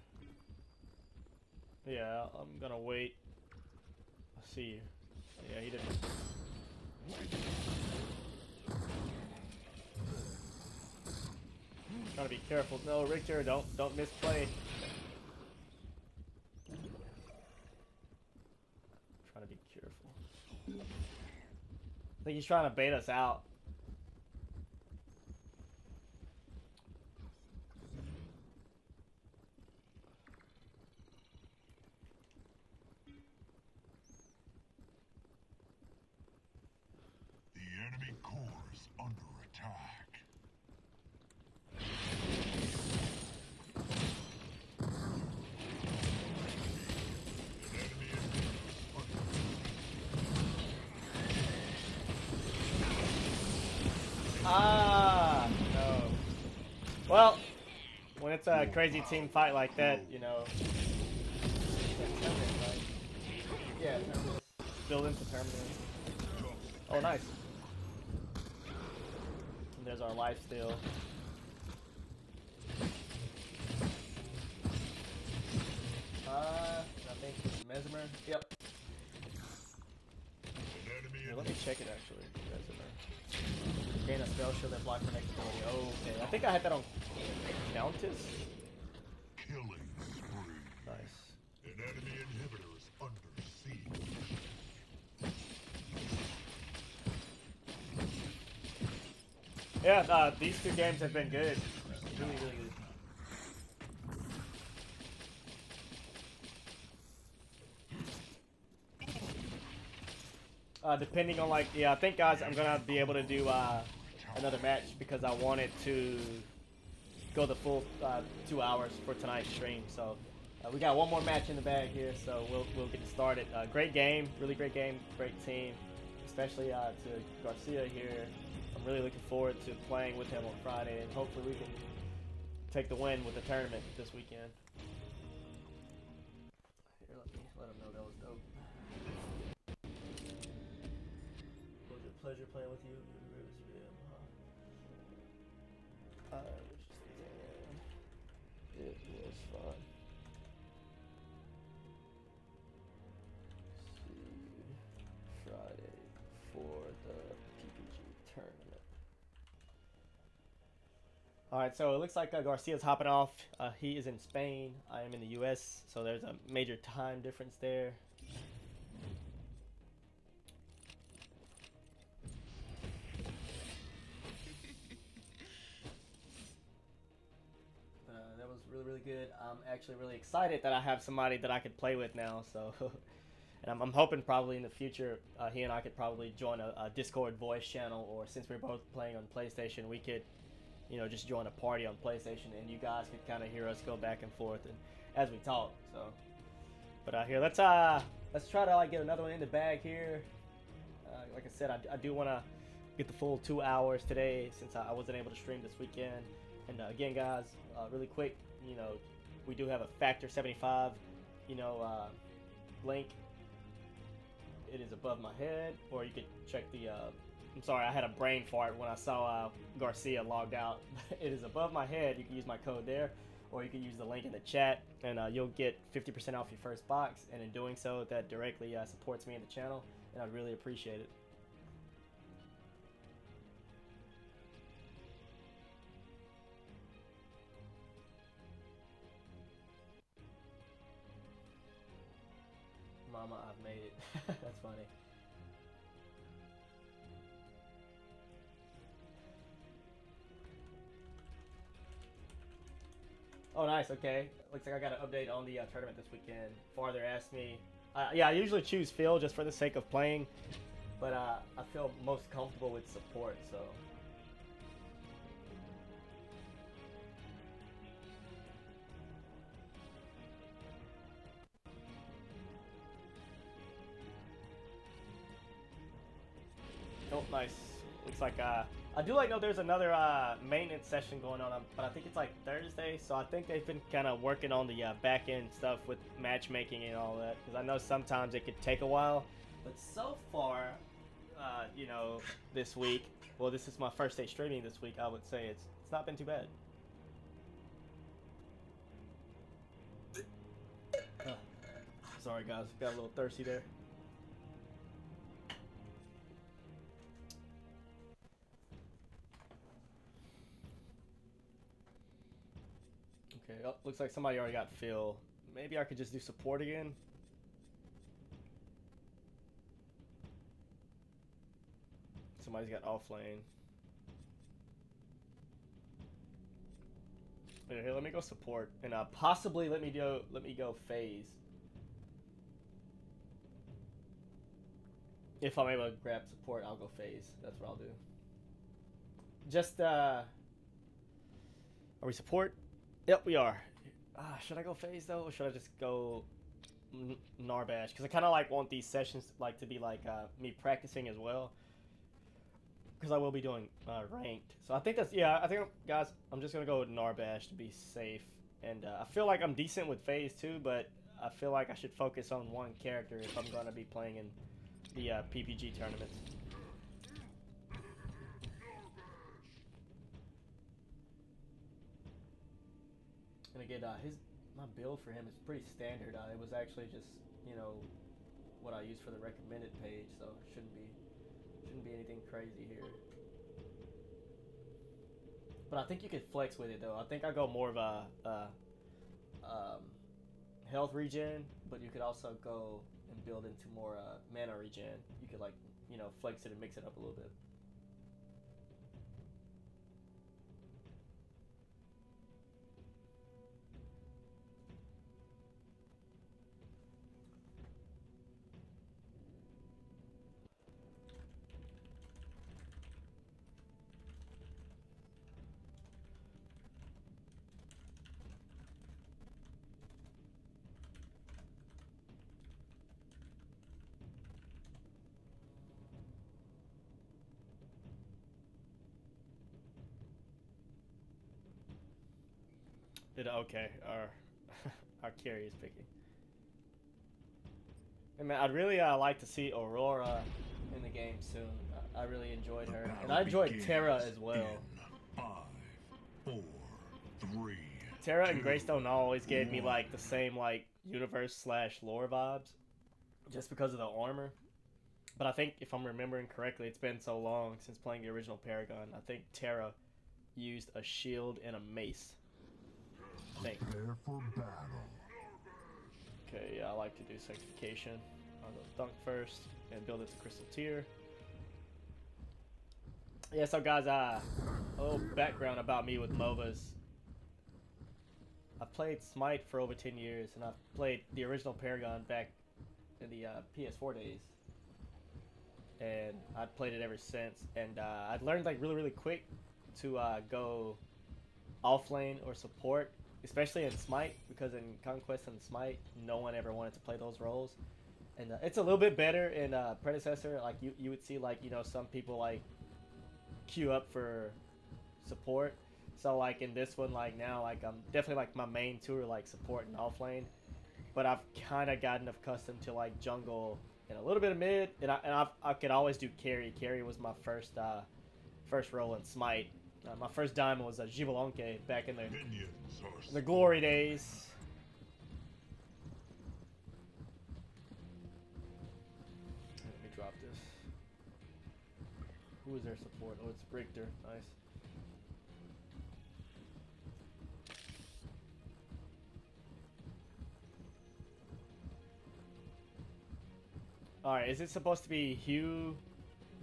Yeah, I'm gonna wait. I see you. Yeah, he didn't. To be careful. No, Riktor, don't don't misplay. Trying to be careful. I think he's trying to bait us out. The enemy core is under attack. An enemy inhibitor is under Ah, no. Well, when it's a crazy team fight like that, you know. Yeah, Terminus. build into Terminus. Oh, nice. And there's our life steal. Uh, I think it's Mesmer. Yep. An Here, let me check it actually. Mesmer. Gain a spell shield that block for next ability. Okay, I think I had that on Countess. Killing spree. Nice. An enemy inhibitor is under siege. Yeah, uh, these two games have been good. Really, really good. Uh, depending on like, yeah, I think guys, I'm gonna be able to do uh, another match because I wanted to go the full uh, two hours for tonight's stream. So uh, we got one more match in the bag here, so we'll we'll get started. Uh, great game, really great game, great team, especially uh, to Garcia here. I'm really looking forward to playing with him on Friday, and hopefully we can take the win with the tournament this weekend. Here, let me let him know that was dope. It was a pleasure playing with you. It All right, so it looks like uh, Garcia's hopping off. Uh, he is in Spain. I am in the U.S., so there's a major time difference there. Uh, that was really, really good. I'm actually really excited that I have somebody that I could play with now. So, and I'm, I'm hoping probably in the future uh, he and I could probably join a, a Discord voice channel, or since we're both playing on PlayStation, we could, you know, just join a party on PlayStation, and you guys could kind of hear us go back and forth and as we talk. So, but uh, here let's uh let's try to like get another one in the bag here. Uh, like I said, I, I do want to get the full two hours today since I, wasn't able to stream this weekend. And uh, again, guys, uh, really quick, you know, we do have a Factor 75, you know, uh, link. It is above my head, or you could check the. I'm sorry, I had a brain fart when I saw uh, Garcia logged out. it is above my head. You can use my code there, or you can use the link in the chat, and uh, you'll get 50% off your first box. And in doing so, that directly uh, supports me in the channel, and I'd really appreciate it. Mama, I've made it. That's funny. Oh, nice. Okay. Looks like I got an update on the uh, tournament this weekend. Farther asked me. Uh, yeah, I usually choose fill just for the sake of playing, but uh, I feel most comfortable with support, so. Oh, nice. Looks like uh, I do like know there's another uh, maintenance session going on, but I think it's like Thursday. So I think they've been kind of working on the uh, back end stuff with matchmaking and all that. Because I know sometimes it could take a while, but so far, uh, you know, this week. Well, this is my first day streaming this week. I would say it's it's not been too bad. Sorry guys, got a little thirsty there. Oh, looks like somebody already got fill. Maybe I could just do support again. Somebody's got off lane. Here, here, let me go support, and uh, possibly let me go let me go phase. If I'm able to grab support, I'll go phase. That's what I'll do. Just uh, are we support? Yep, we are. Ah, should I go phase though, or should I just go Narbash? Because I kind of like want these sessions like to be like uh, me practicing as well. Because I will be doing uh, ranked, so I think that's yeah. I think guys, I'm just gonna go with Narbash to be safe, and uh, I feel like I'm decent with phase too, but I feel like I should focus on one character if I'm gonna be playing in the uh, PPG tournaments. And again, uh, his my build for him is pretty standard. Uh, it was actually just you know what I use for the recommended page, so shouldn't be shouldn't be anything crazy here. But I think you could flex with it though. I think I go more of a, a um, health regen, but you could also go and build into more uh, mana regen. You could like you know flex it and mix it up a little bit. Did okay? Our our carry is picking. Hey man, I'd really uh, like to see Aurora in the game soon. I, I really enjoyed her, and I enjoyed Terra as well. Five, four, three. Terra and two, Greystone always gave me like the same like universe slash lore vibes, just because of the armor. But I think if I'm remembering correctly, it's been so long since playing the original Paragon. I think Terra used a shield and a mace. Prepare for battle. Okay, yeah, I like to do sanctification. I'll go dunk first and build into crystal tier. Yeah, so guys, uh, a little background about me with MOBAs. I've played Smite for over 10 years, and I've played the original Paragon back in the uh, PS4 days. And I've played it ever since, and uh, I'd learned like really, really quick to uh, go off lane or support especially in Smite, because in Conquest and Smite, no one ever wanted to play those roles. And uh, it's a little bit better in uh, Predecessor. Like you, you would see like you know some people like queue up for support. So like in this one, like now, like I'm definitely like my main two are like support and off lane. But I've kind of gotten accustomed to like jungle and a little bit of mid, and I and I've, I could always do carry. Carry was my first uh, first role in Smite. Uh, my first diamond was a Gibalonke back in the in the glory days. Let me drop this. Who is their support? Oh, it's Riktor. Nice. Alright, is it supposed to be Hugh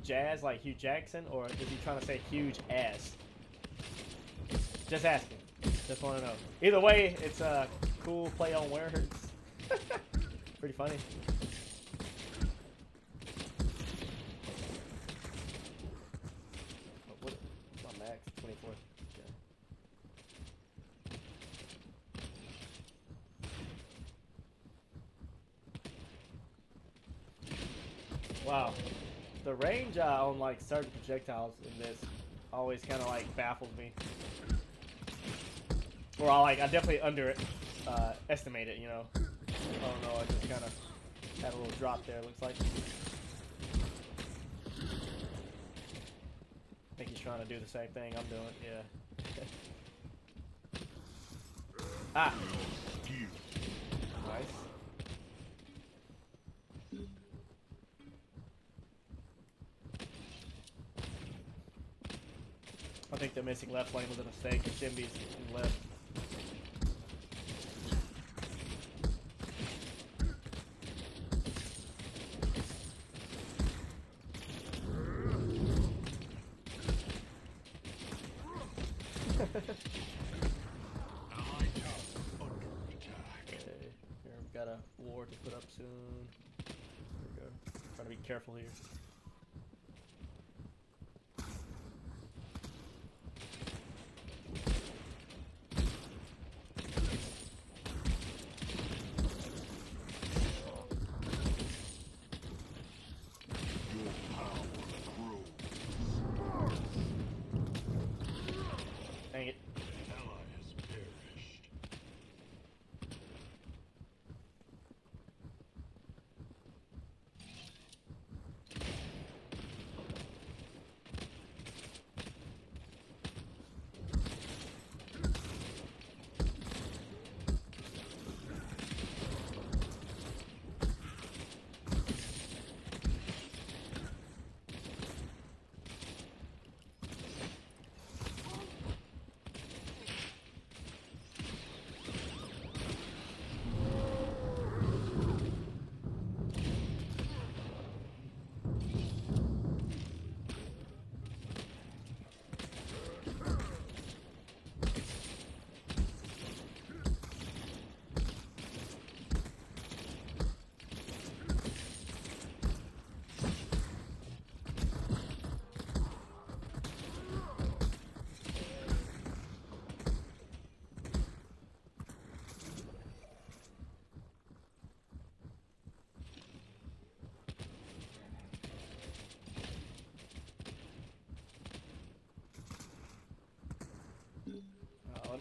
Jazz, like Hugh Jackson, or is he trying to say huge ass? Just asking. Just want to know. Either way, it's a cool play on words. Pretty funny. Oh, what, my max? 24. Okay. Wow. The range uh, on like certain projectiles in this always kind of like baffles me. Or I like I definitely under uh, it, you know. Oh no, I just kind of had a little drop there. Looks like. I think he's trying to do the same thing I'm doing. Yeah. ah, nice. I think the missing left lane was a mistake. Shinbi's in left.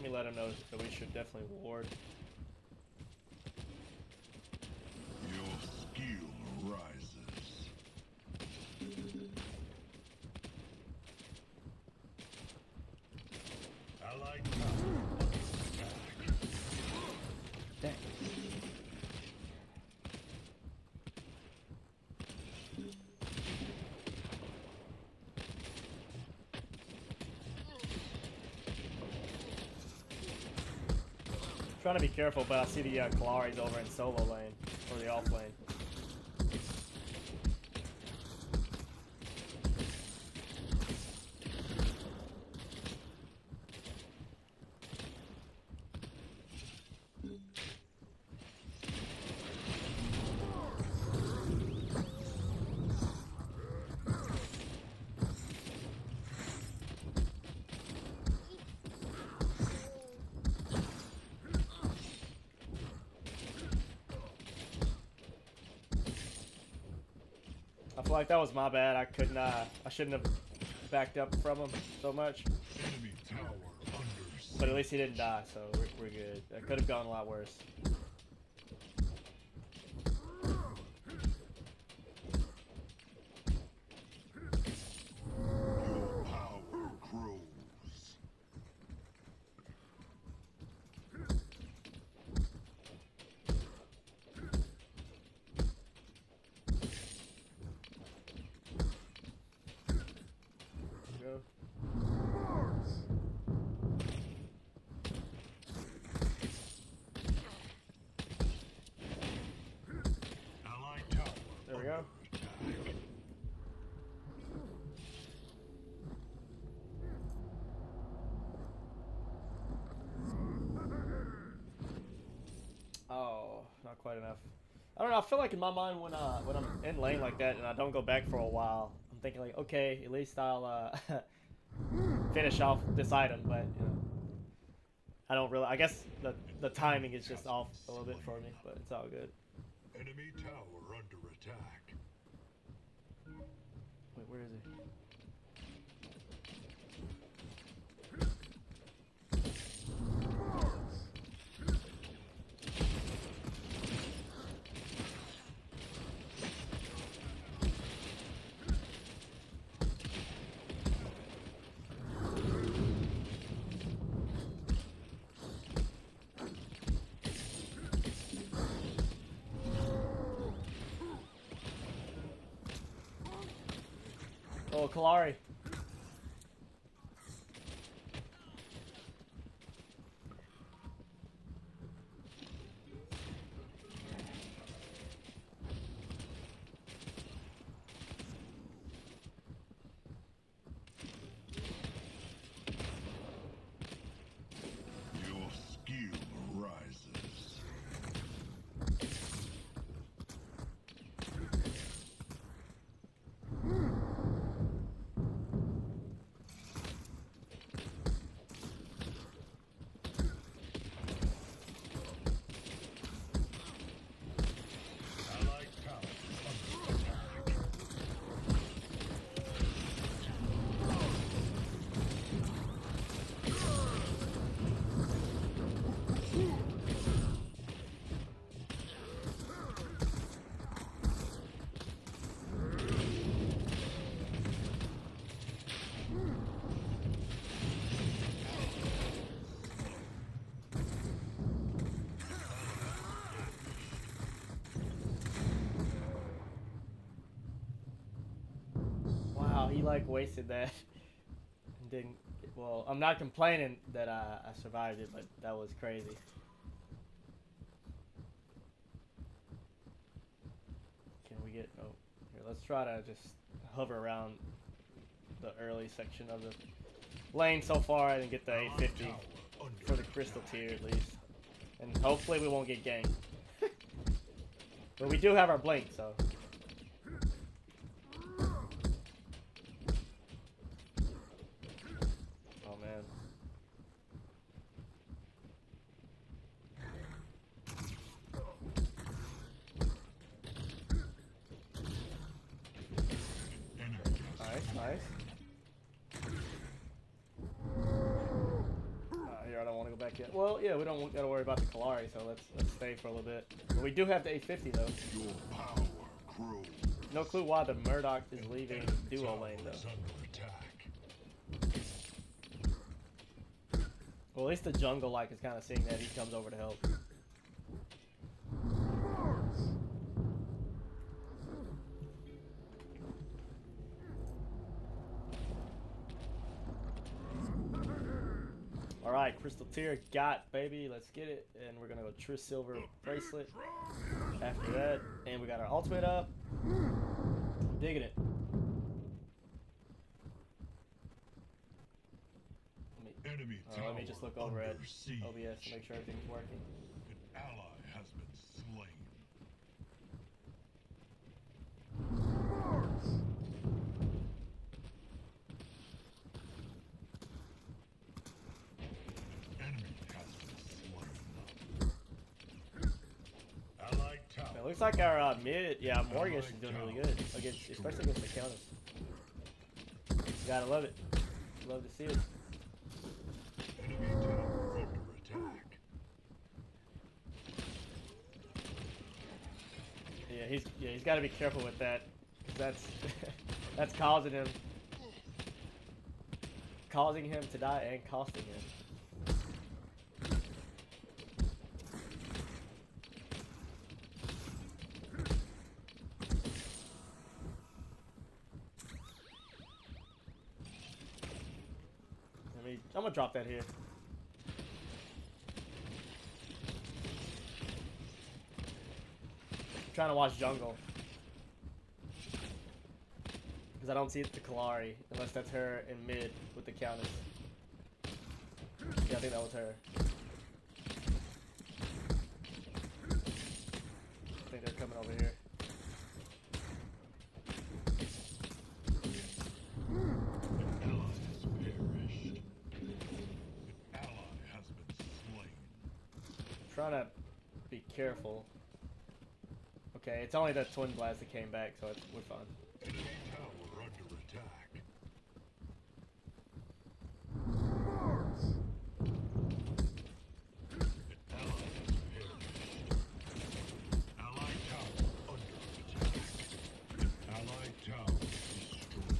Me let him know that we should definitely ward. Trying to be careful, but I see the uh, Kallari's over in solo lane or the off lane. I feel like that was my bad. I couldn't. Uh, I shouldn't have backed up from him so much. Enemy tower under But at least he didn't die, so we're, we're good. That could have gone a lot worse. Your power grows. Go. Allied tower. There we go. under attack. Oh, not quite enough. I don't know. I feel like in my mind when uh when I'm in lane like that and I don't go back for a while, I'm thinking like, okay, at least I'll uh finish off this item. But you know, I don't really. I guess the the timing is just off a little bit for me, but it's all good. Enemy tower under attack. Wait, where is he? Oh, Kallari. Your skill rises. Allied tower under attack. Wow, he like wasted that. and didn't. Well, I'm not complaining that I, I survived it, but that was crazy. Can we get? Oh, here. Let's try to just hover around the early section of the lane so far and get the 850 for the crystal tier at least, and hopefully we won't get ganked. but we do have our blink, so. Oh man. Enemy Nice, nice. Uh, here, I don't want to go back yet. Well, yeah, we don't gotta worry so let's let's stay for a little bit. But we do have the 850 though. Your power grows. No clue why the Murdock is leaving duo lane though. Well, at least the jungle like is kind of seeing that he comes over to help. Right, tier got baby. Let's get it, and we're gonna go Triss Silver bracelet after that, and we got our ultimate up. I'm digging it. Let me Enemy uh, let me just look over at. OBS to make sure everything's working. Looks like our uh, mid, yeah, Morgan is doing really good against, especially against the counters. You gotta love it. Love to see it. Enemy tower under attack. Yeah, he's yeah he's got to be careful with that. 'cause That's that's causing him, causing him to die and costing him. Let me. I'm gonna drop that here. I'm trying to watch jungle. Because I don't see the Kallari, unless that's her in mid with the Countess. Yeah, I think that was her. I think they're coming over here. An ally has perished. An ally has been slain. trying to be careful. Okay, it's only the Twinblast that came back, so we're fine. Enemy tower under attack. An ally has perished. Allied tower under attack. Allied tower destroyed.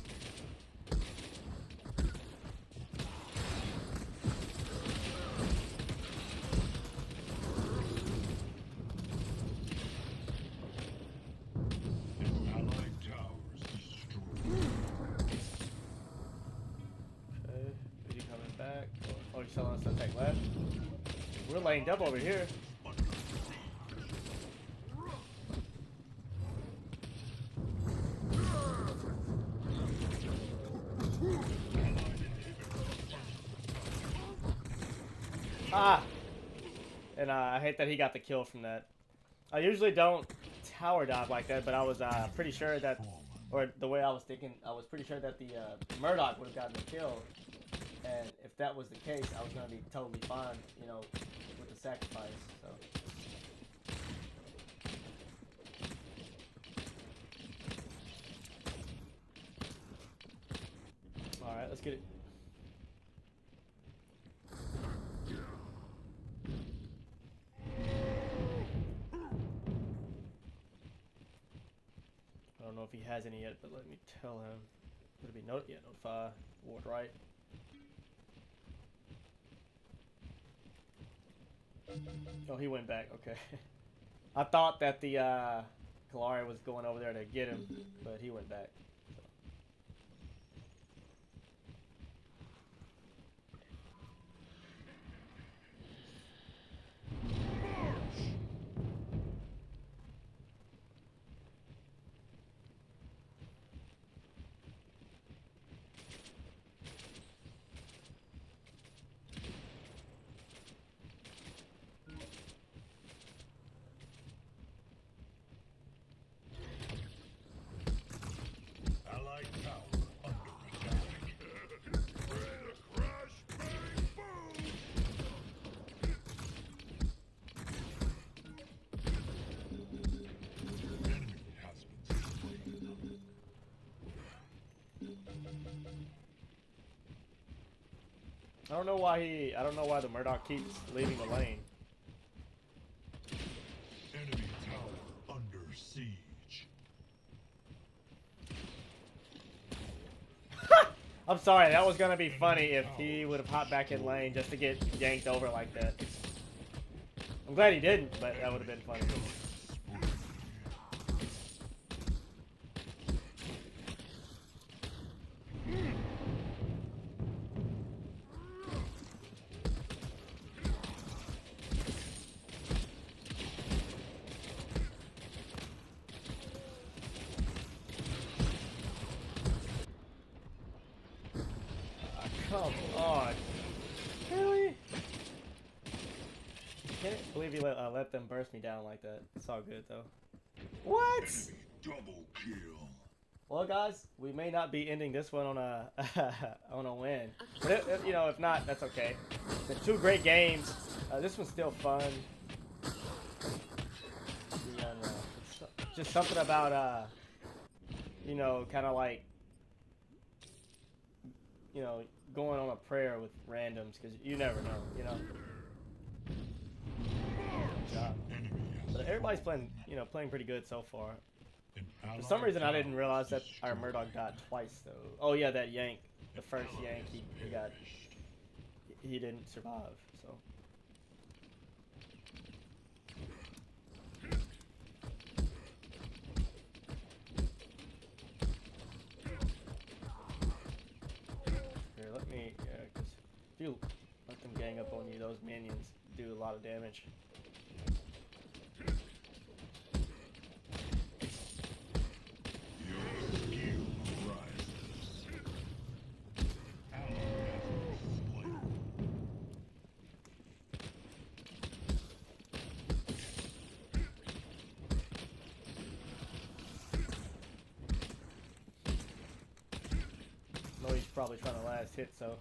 An allied tower is destroyed. Okay, is he coming back? Oh, he's telling us to take left. We're laying double over here. Ah! And uh, I hate that he got the kill from that. I usually don't tower dive like that, but I was uh, pretty sure that, or the way I was thinking, I was pretty sure that the uh, Murdock would have gotten the kill. And if that was the case, I was gonna be totally fine, you know, with the sacrifice. So. All right, let's get it. I don't know if he has any yet, but let me tell him. Would it be note? Yeah, notify ward right. Oh, he went back. Okay. I thought that the uh, Kallari was going over there to get him, but he went back. Don't know why he. I don't know why the Murdock keeps leaving the lane. Enemy tower under siege. I'm sorry, that was gonna be funny if he would have hopped back in lane just to get yanked over like that. I'm glad he didn't, but that would have been funny. Ah, Come on. Really? Can't believe you let, uh, let them burst me down like that. It's all good though. What? Enemy double kill. Well, guys, we may not be ending this one on a on a win, but if, if- you know, if not, that's okay. The two great games. Uh, this one's still fun. Yeah, no, just something about uh, you know, kind of like you know, going on a prayer with randoms because you never know, you know. Job. But everybody's playing, you know, playing pretty good so far. For some reason, I didn't realize that our. Murdock died twice, though. Oh yeah, that yank, the first yank, he, he got, he didn't survive. So here, let me, yeah, because if you let them gang up on you, those minions do a lot of damage. Your skill rises. Ally has been slain. No, he's probably trying to last hit, so.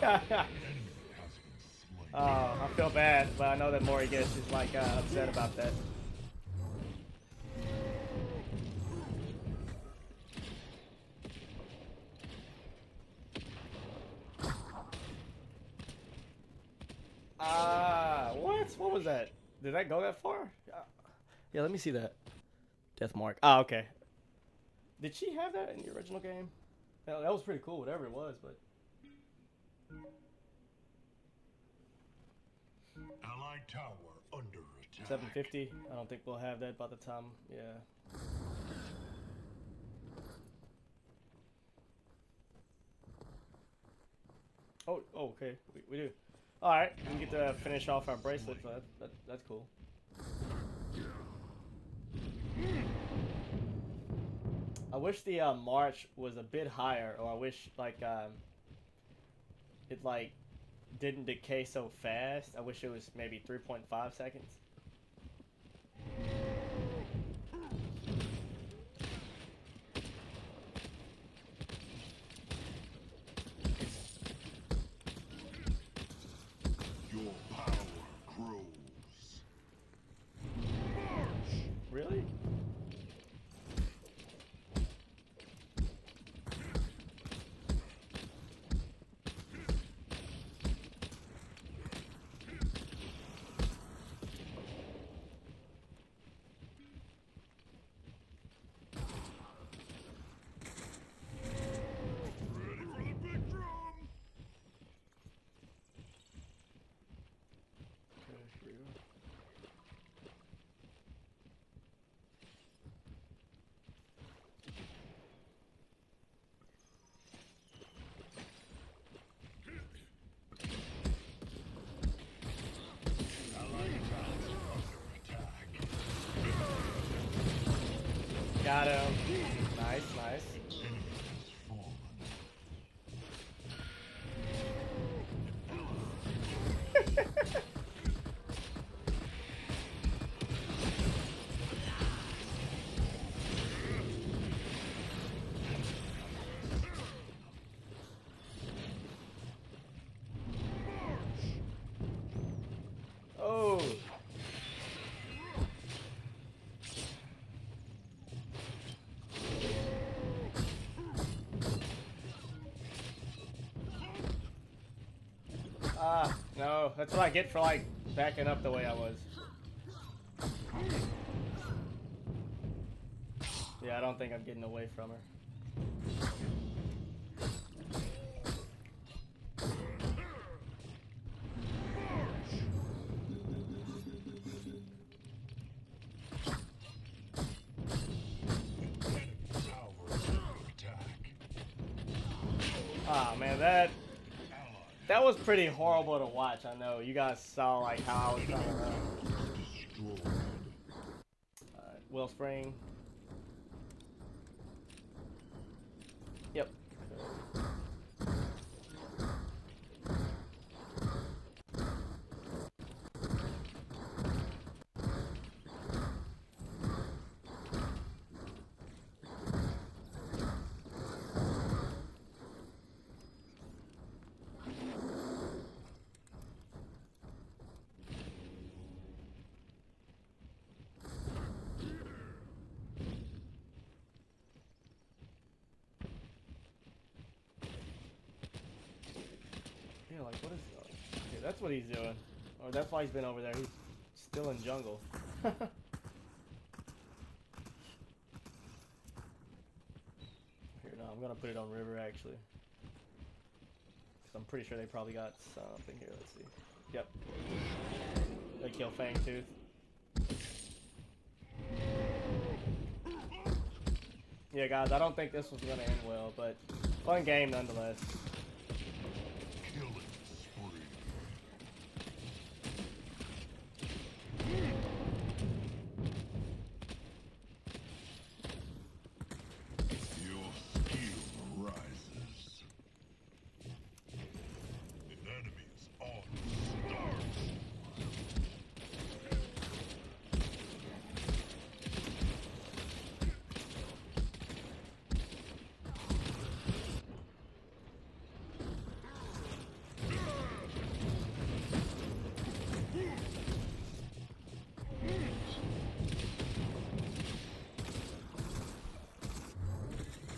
Oh, I feel bad, but I know that Morigesh is like uh, upset about that. Ah, what? What was that? Did that go that far? Uh, Yeah, let me see that. Death mark. Ah, okay. Did she have that in the original game? That was pretty cool, whatever it was, but 750. I don't think we'll have that by the time. Yeah. Oh, oh okay. We, we do. All right, we can get to finish off our bracelet. That, that, that's cool. I wish the uh, march was a bit higher, or I wish like um, it like didn't decay so fast. I wish it was maybe 3.5 seconds. Your power grows. Really? Got Ah, no. That's what I get for like backing up the way I was. Yeah, I don't think I'm getting away from her. Pretty horrible to watch. I know you guys saw like how I was trying to. Alright, uh, Wellspring. Yep. Yeah, like what is? Okay, that's what he's doing. Oh, that's why he's been over there. He's still in jungle. Here, no, I'm gonna put it on river actually. Cause I'm pretty sure they probably got something here. Let's see. Yep. They kill Fangtooth. Yeah, guys, I don't think this was gonna end well, but fun game nonetheless. Killing spree. Your skill rises. The enemy is on start.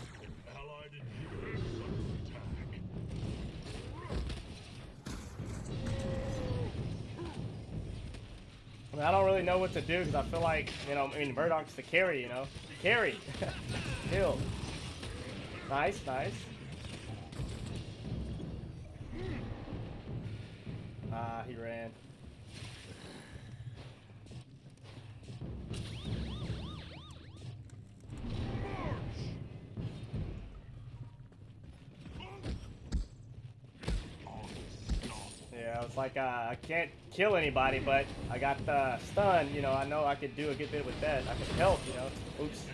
An allied inhibitor is under attack. I, mean, I don't really know what to do because I feel like, you know, I mean, Murdock's the carry, you know? Carry! Kill. Nice, nice. Like uh, I can't kill anybody, but I got the stun. You know, I know I could do a good bit with that. I could help. You know. Oops.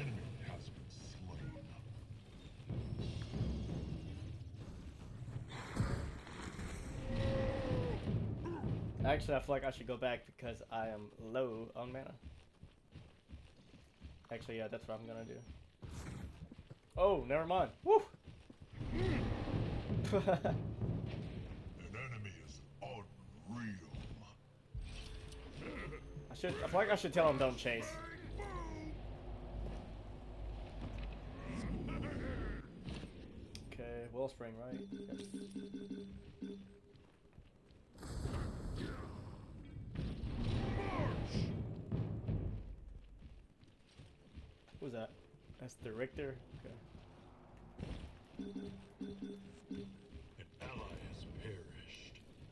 Actually, I feel like I should go back because I am low on mana. Actually, yeah, that's what I'm gonna do. Oh, never mind. Woo! An enemy is unreal. I should. I feel like I should tell him don't chase.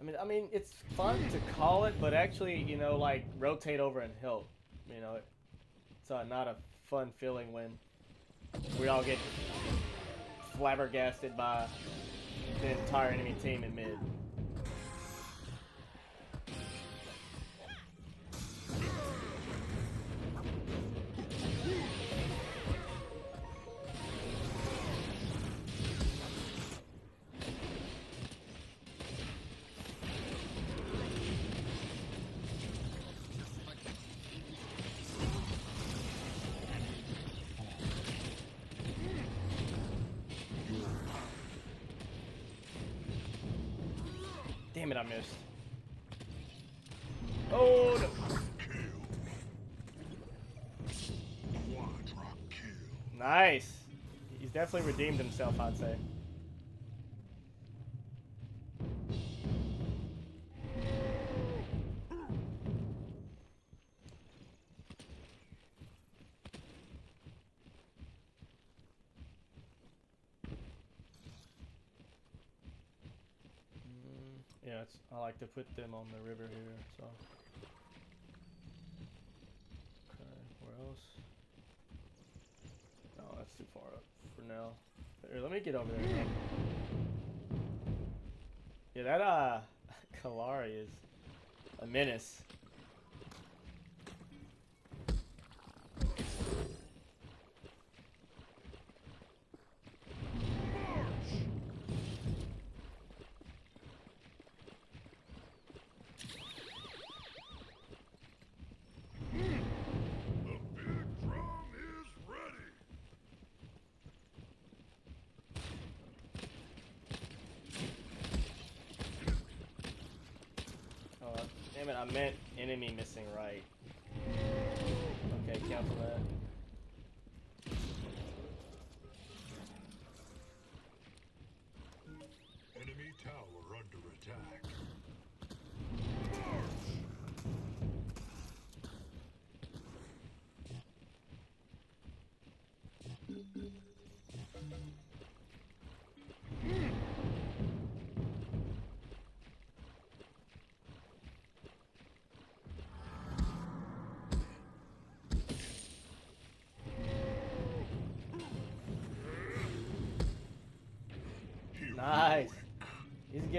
Mean, I mean, it's fun to call it, but actually, you know, like rotate over and help. You know, it's uh, not a fun feeling when we all get flabbergasted by the entire enemy team in mid. Missed. Oh no. Kill. Quadra kill. Nice. He's definitely redeemed himself, I'd say. Like to put them on the river here, so. Okay, where else? No, that's too far up for now. Here, let me get over there. Yeah, that uh, Kallari is a menace. The big drum is ready. Oh, damn it, I meant enemy missing right. Okay, cancel that.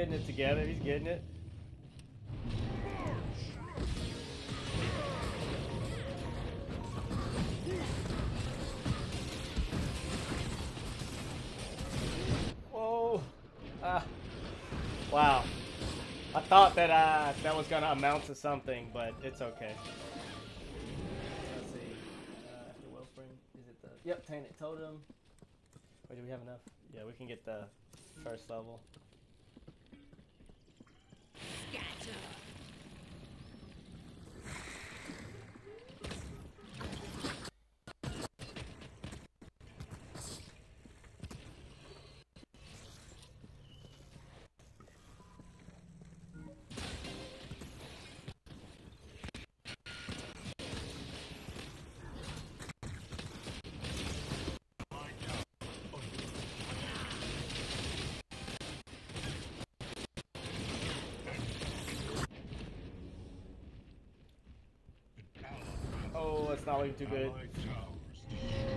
Getting it together. He's getting it. Whoa. Ah. Wow. I thought that uh, that was gonna amount to something, but it's okay. Let's see. Uh, after Wellspring, is it the? Yep, Tainted Totem. Wait, do we have enough? Yeah, we can get the first level. It's not too good. Allied towers destroyed.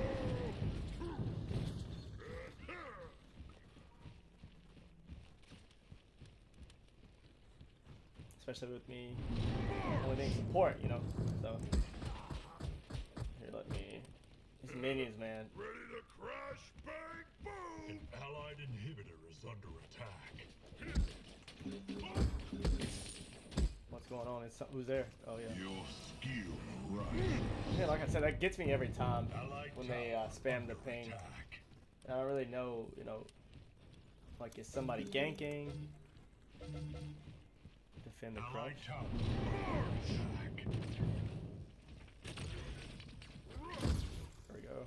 Especially with me only being support, you know. So here, let me. These minions, man. Ready to crash, bang, boom! An allied inhibitor is under attack. What's going on? Is some, who's there? Oh yeah. Your skill right. Yeah, like I said, that gets me every time when they uh, spam the ping. attack. I don't really know, you know, like is somebody ganking? Defend the Allied crush. tower under attack. There we go.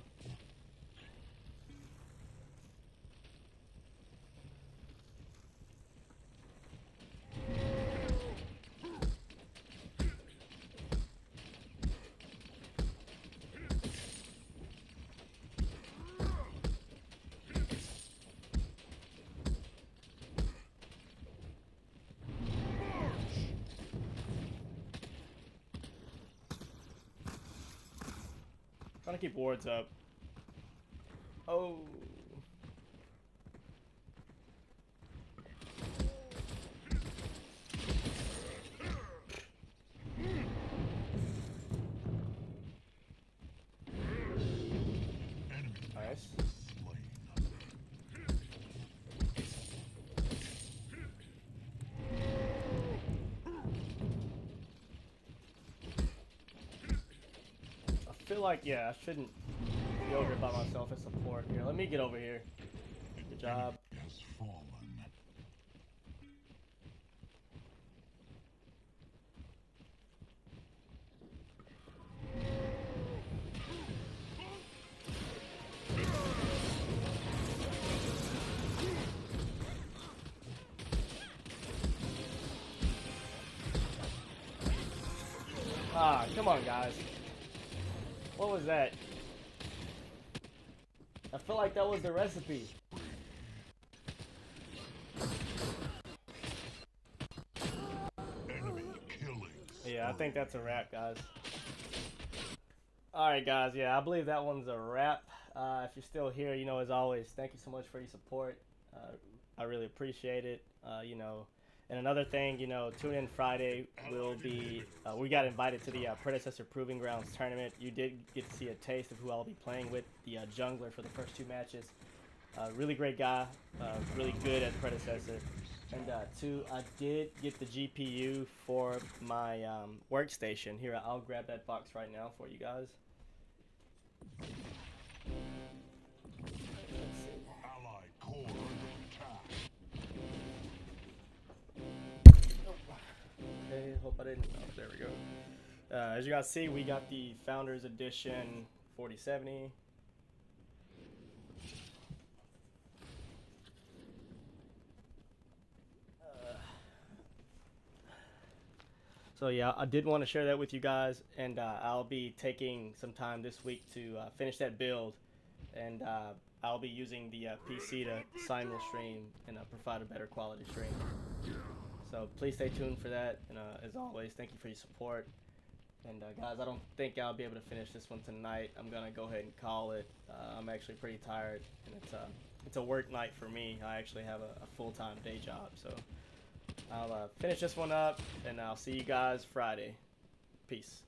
Trying to keep wards up. Oh. Enemy Nice. slain. I feel like, yeah, I shouldn't be over here by myself as support. Here, let me get over here. Good job. Was the recipe. Yeah, I think that's a wrap, guys. Alright, guys. Yeah, I believe that one's a wrap. Uh, if you're still here, you know, as always, thank you so much for your support. Uh, I really appreciate it. Uh, you know, and another thing, you know, tune in Friday. We'll be, uh, we got invited to the uh, Predecessor Proving Grounds tournament. You did get to see a taste of who I'll be playing with, the uh, jungler for the first two matches. Uh, really great guy, uh, really good at Predecessor. And uh, two, I did get the GPU for my um, workstation. Here, I'll grab that box right now for you guys. Hope I didn't. Oh, there we go. Uh, as you guys see, we got the Founders Edition 4070. Uh, So yeah, I did want to share that with you guys, and uh, I'll be taking some time this week to uh, finish that build, and uh, I'll be using the PC to simul stream and provide a better quality stream. So please stay tuned for that. And uh, as always, thank you for your support. And uh, guys, I don't think I'll be able to finish this one tonight. I'm gonna go ahead and call it. Uh, I'm actually pretty tired, and it's a it's a work night for me. I actually have a, a full time day job, so I'll uh, finish this one up, and I'll see you guys Friday. Peace.